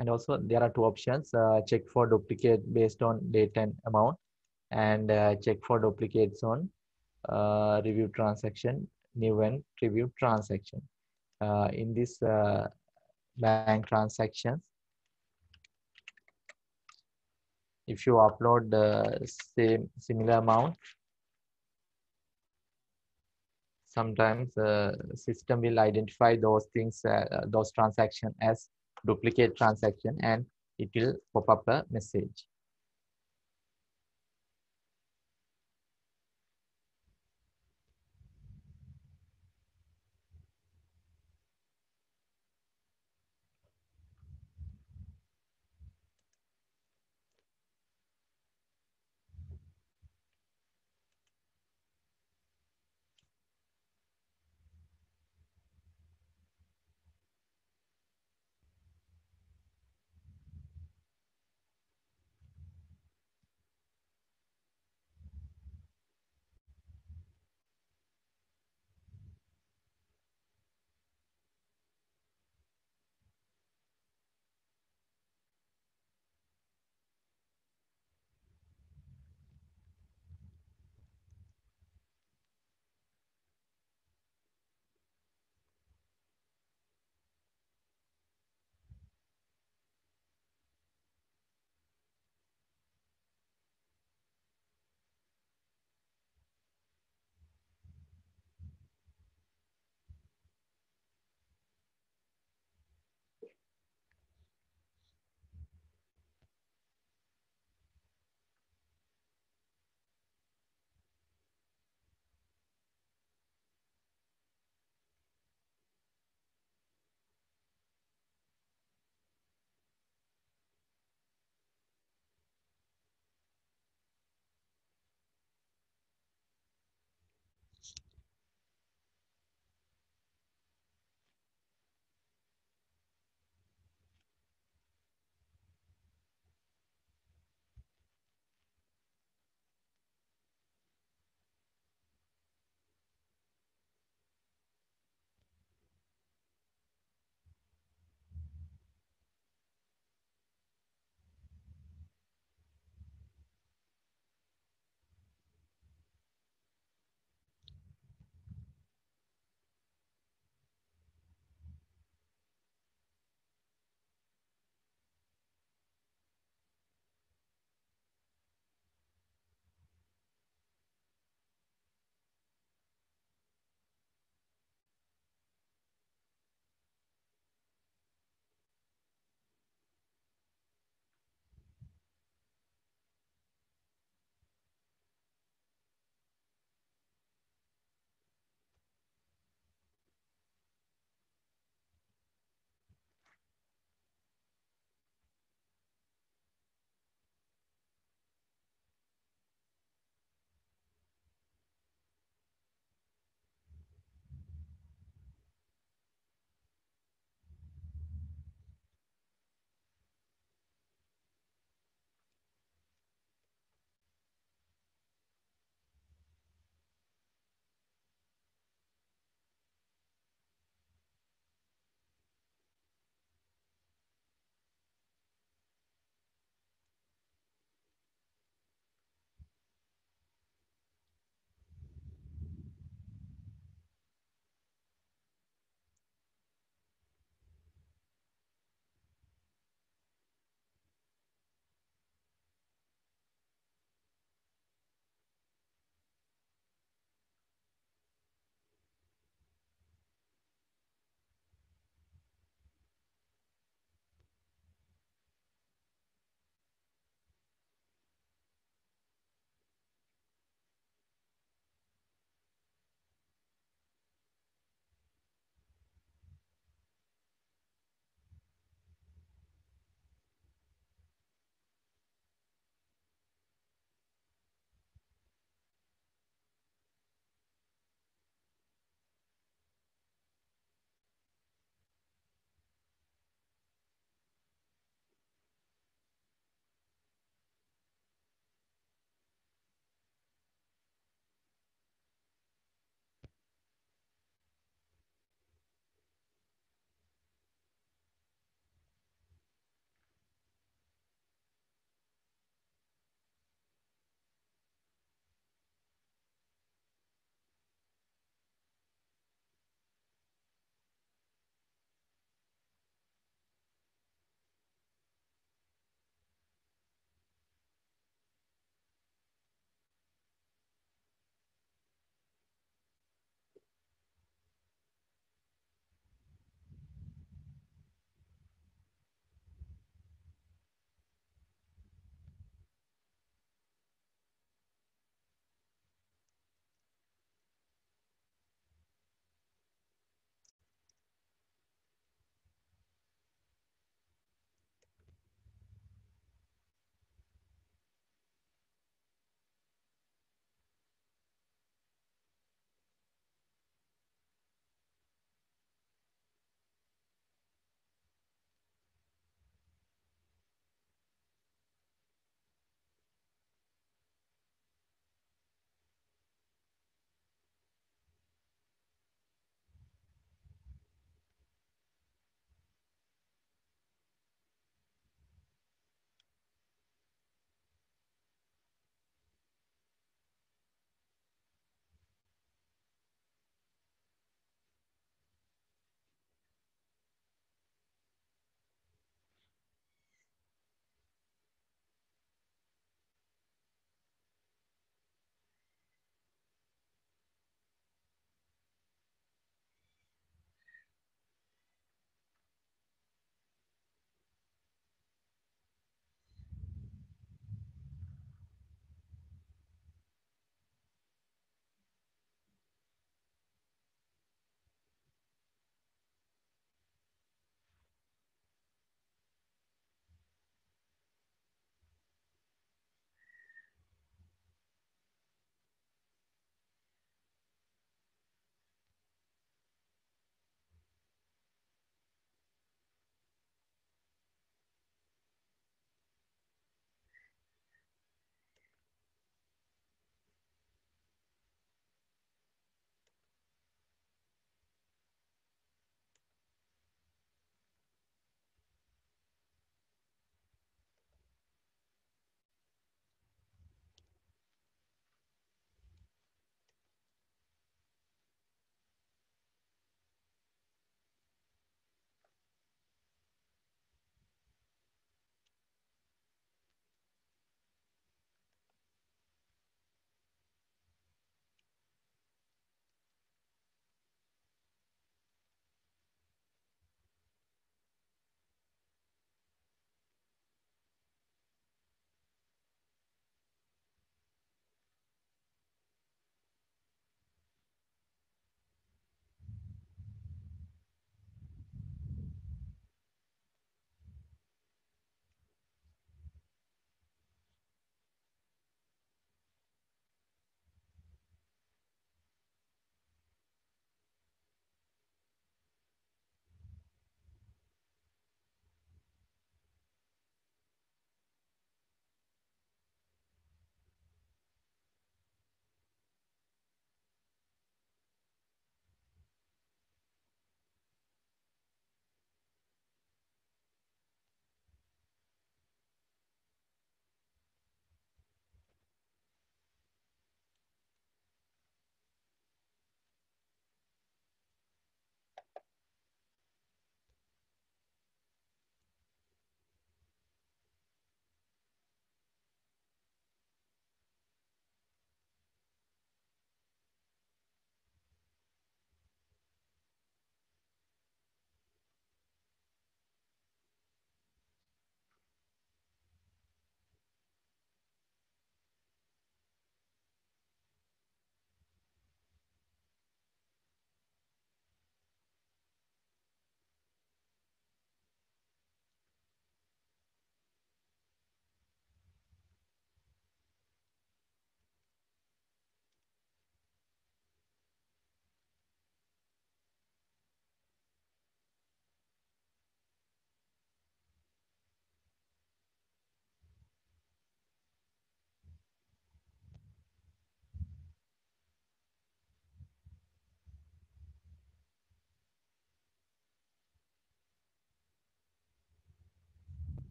And also there are two options uh, check for duplicate based on date and amount and uh, check for duplicates on uh, review transaction new and transaction. Uh, in this uh, bank transactions, if you upload the same similar amount, sometimes the system will identify those things, uh, those transaction as duplicate transaction and it will pop up a message.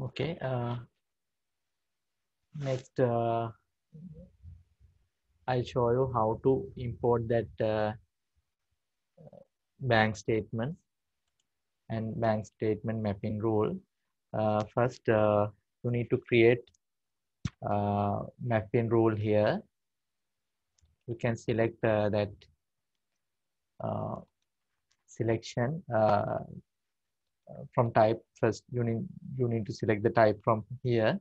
Okay. Uh, next, uh, I'll show you how to import that uh, bank statement and bank statement mapping rule. Uh, first, uh, you need to create uh, mapping rule here. You can select that selection uh, from type first. You need you need to select the type from here.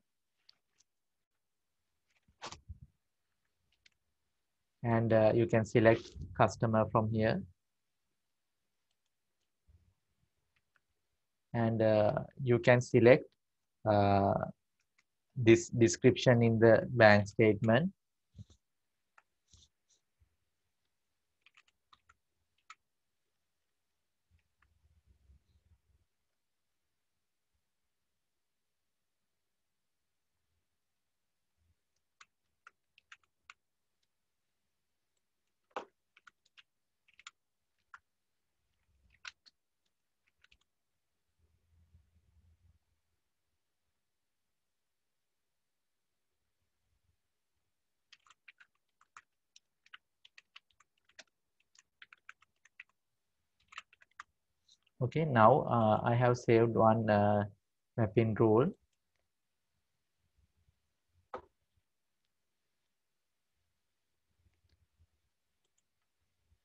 And uh, you can select customer from here. And uh, you can select uh, this description in the bank statement okay now uh, i have saved one uh, mapping rule.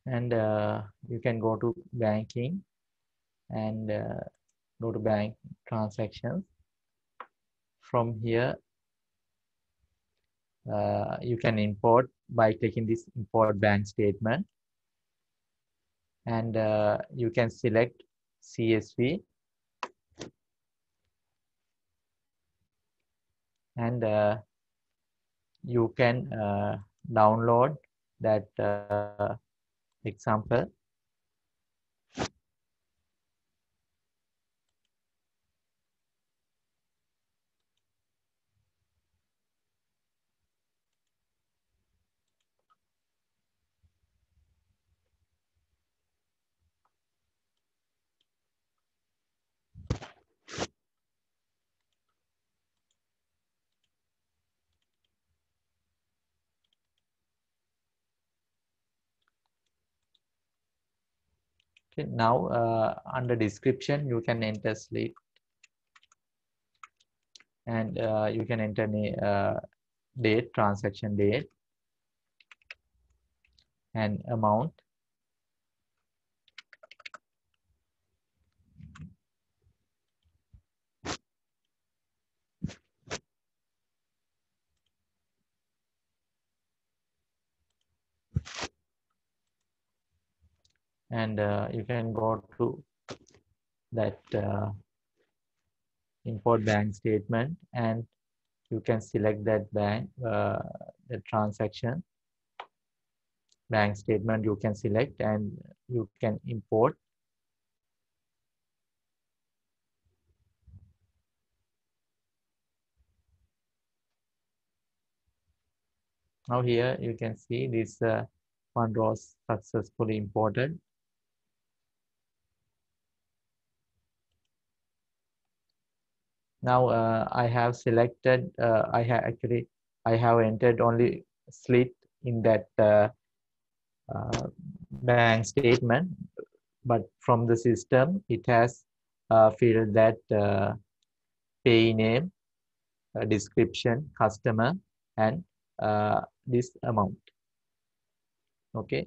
And uh, you can go to banking and uh, go to bank transactions. From here uh, you can import by clicking this import bank statement. And uh, you can select CSV and uh, you can uh, download that uh, example Okay, now uh, under description, you can enter sleep and uh, you can enter any uh, date, transaction date and amount. And uh, you can go to that uh, import bank statement and you can select that bank uh, the transaction. Bank statement you can select and you can import. Now here you can see this uh, one row successfully imported now uh, I have selected uh, I have actually I have entered only slit in that uh, uh bank statement but from the system it has uh, filled that uh, pay name description customer and this amount. Okay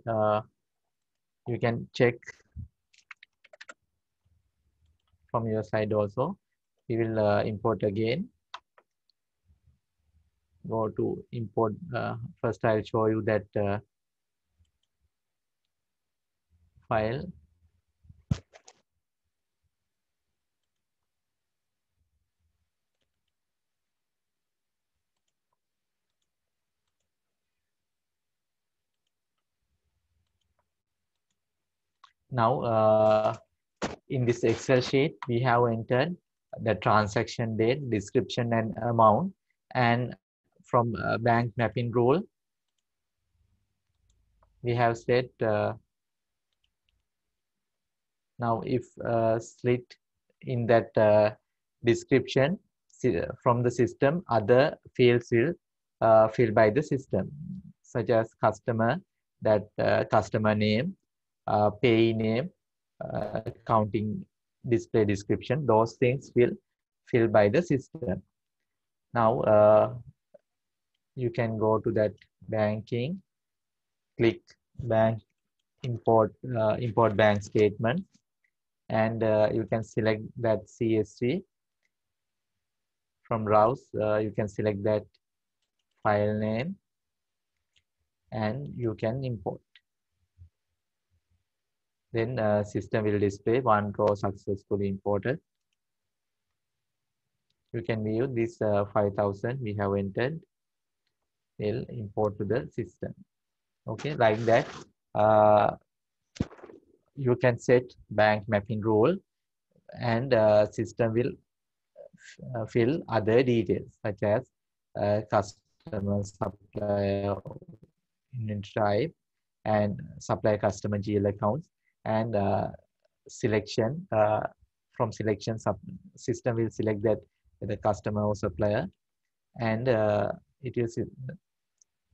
you can check from your side also we will uh, import again. Go to import uh, first I'll show you that uh, file. Now uh, in this excel sheet we have entered the transaction date, description and amount. And from uh, bank mapping rule, we have said uh, now if uh, slit in that uh, description from the system, other fields will uh, filled by the system, such as customer, that uh, customer name, uh, pay name, uh, accounting display description, those things will fill by the system. Now, uh, you can go to that banking, click bank import uh, import bank statement and uh, you can select that CSV from browse uh, you can select that file name and you can import then uh, system will display one row successfully imported. You can view this uh, 5000 we have entered. Will import to the system. Okay like that uh, you can set bank mapping rule and uh, system will uh, fill other details such as uh, customer supplier type and supply customer GL accounts and uh, selection uh, from selection sub system will select that the customer or supplier. And uh, it will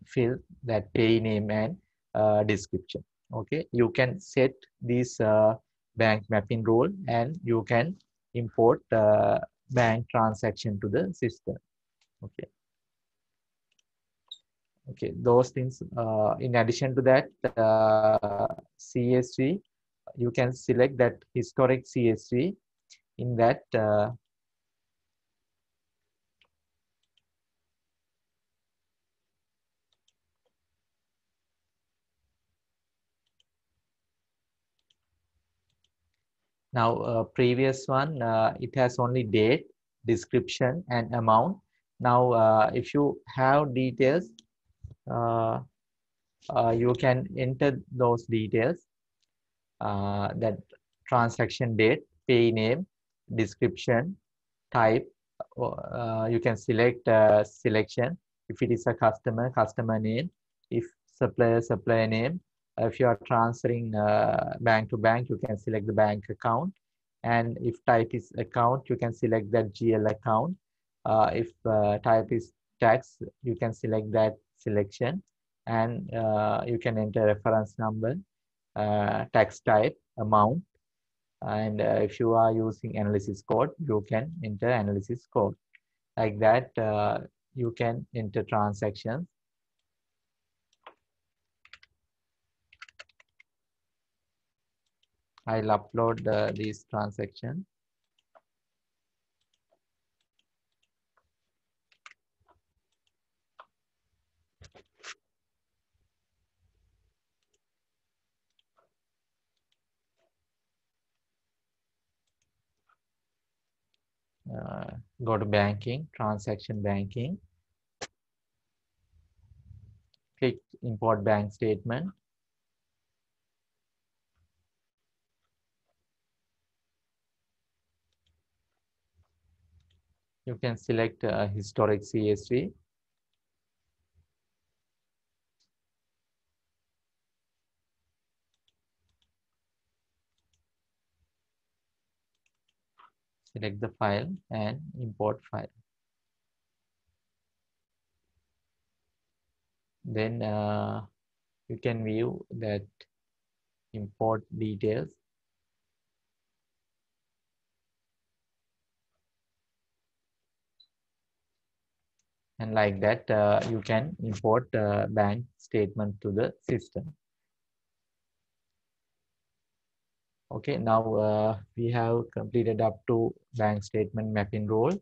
fill that pay name and uh, description. Okay? You can set this uh, bank mapping rule and you can import uh, bank transaction to the system. Okay? Okay. Those things in addition to that csv you can select that historic csv in that uh, Now, uh, previous one, uh, it has only date, description, and amount. Now, uh, if you have details, uh, uh, you can enter those details, uh, that transaction date, pay name, description, type. you can select selection. If it is a customer, customer name. If supplier, supplier name if you are transferring uh, bank to bank, you can select the bank account. And if type is account, you can select that GL account. Uh, if uh, type is tax, you can select that selection. And uh, you can enter reference number, uh, tax type, amount. And uh, if you are using analysis code, you can enter analysis code. Like that, you can enter transactions I'll upload uh, these transactions. Uh, go to banking, transaction banking. Click import bank statement. you can select a historic CSV. Select the file and import file. Then uh, you can view that import details and like that uh, you can import uh, bank statement to the system okay now uh, we have completed up to bank statement mapping rule.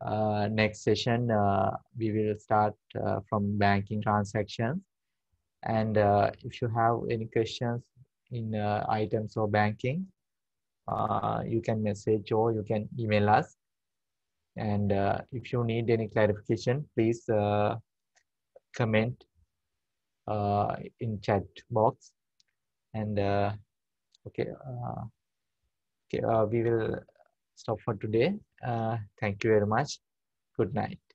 uh, next session uh, we will start uh, from banking transactions and if you have any questions in items or banking you can message or you can email us and uh, if you need any clarification, please uh, comment uh, in chat box. And uh, okay, uh, okay, uh, we will stop for today. thank you very much. Good night.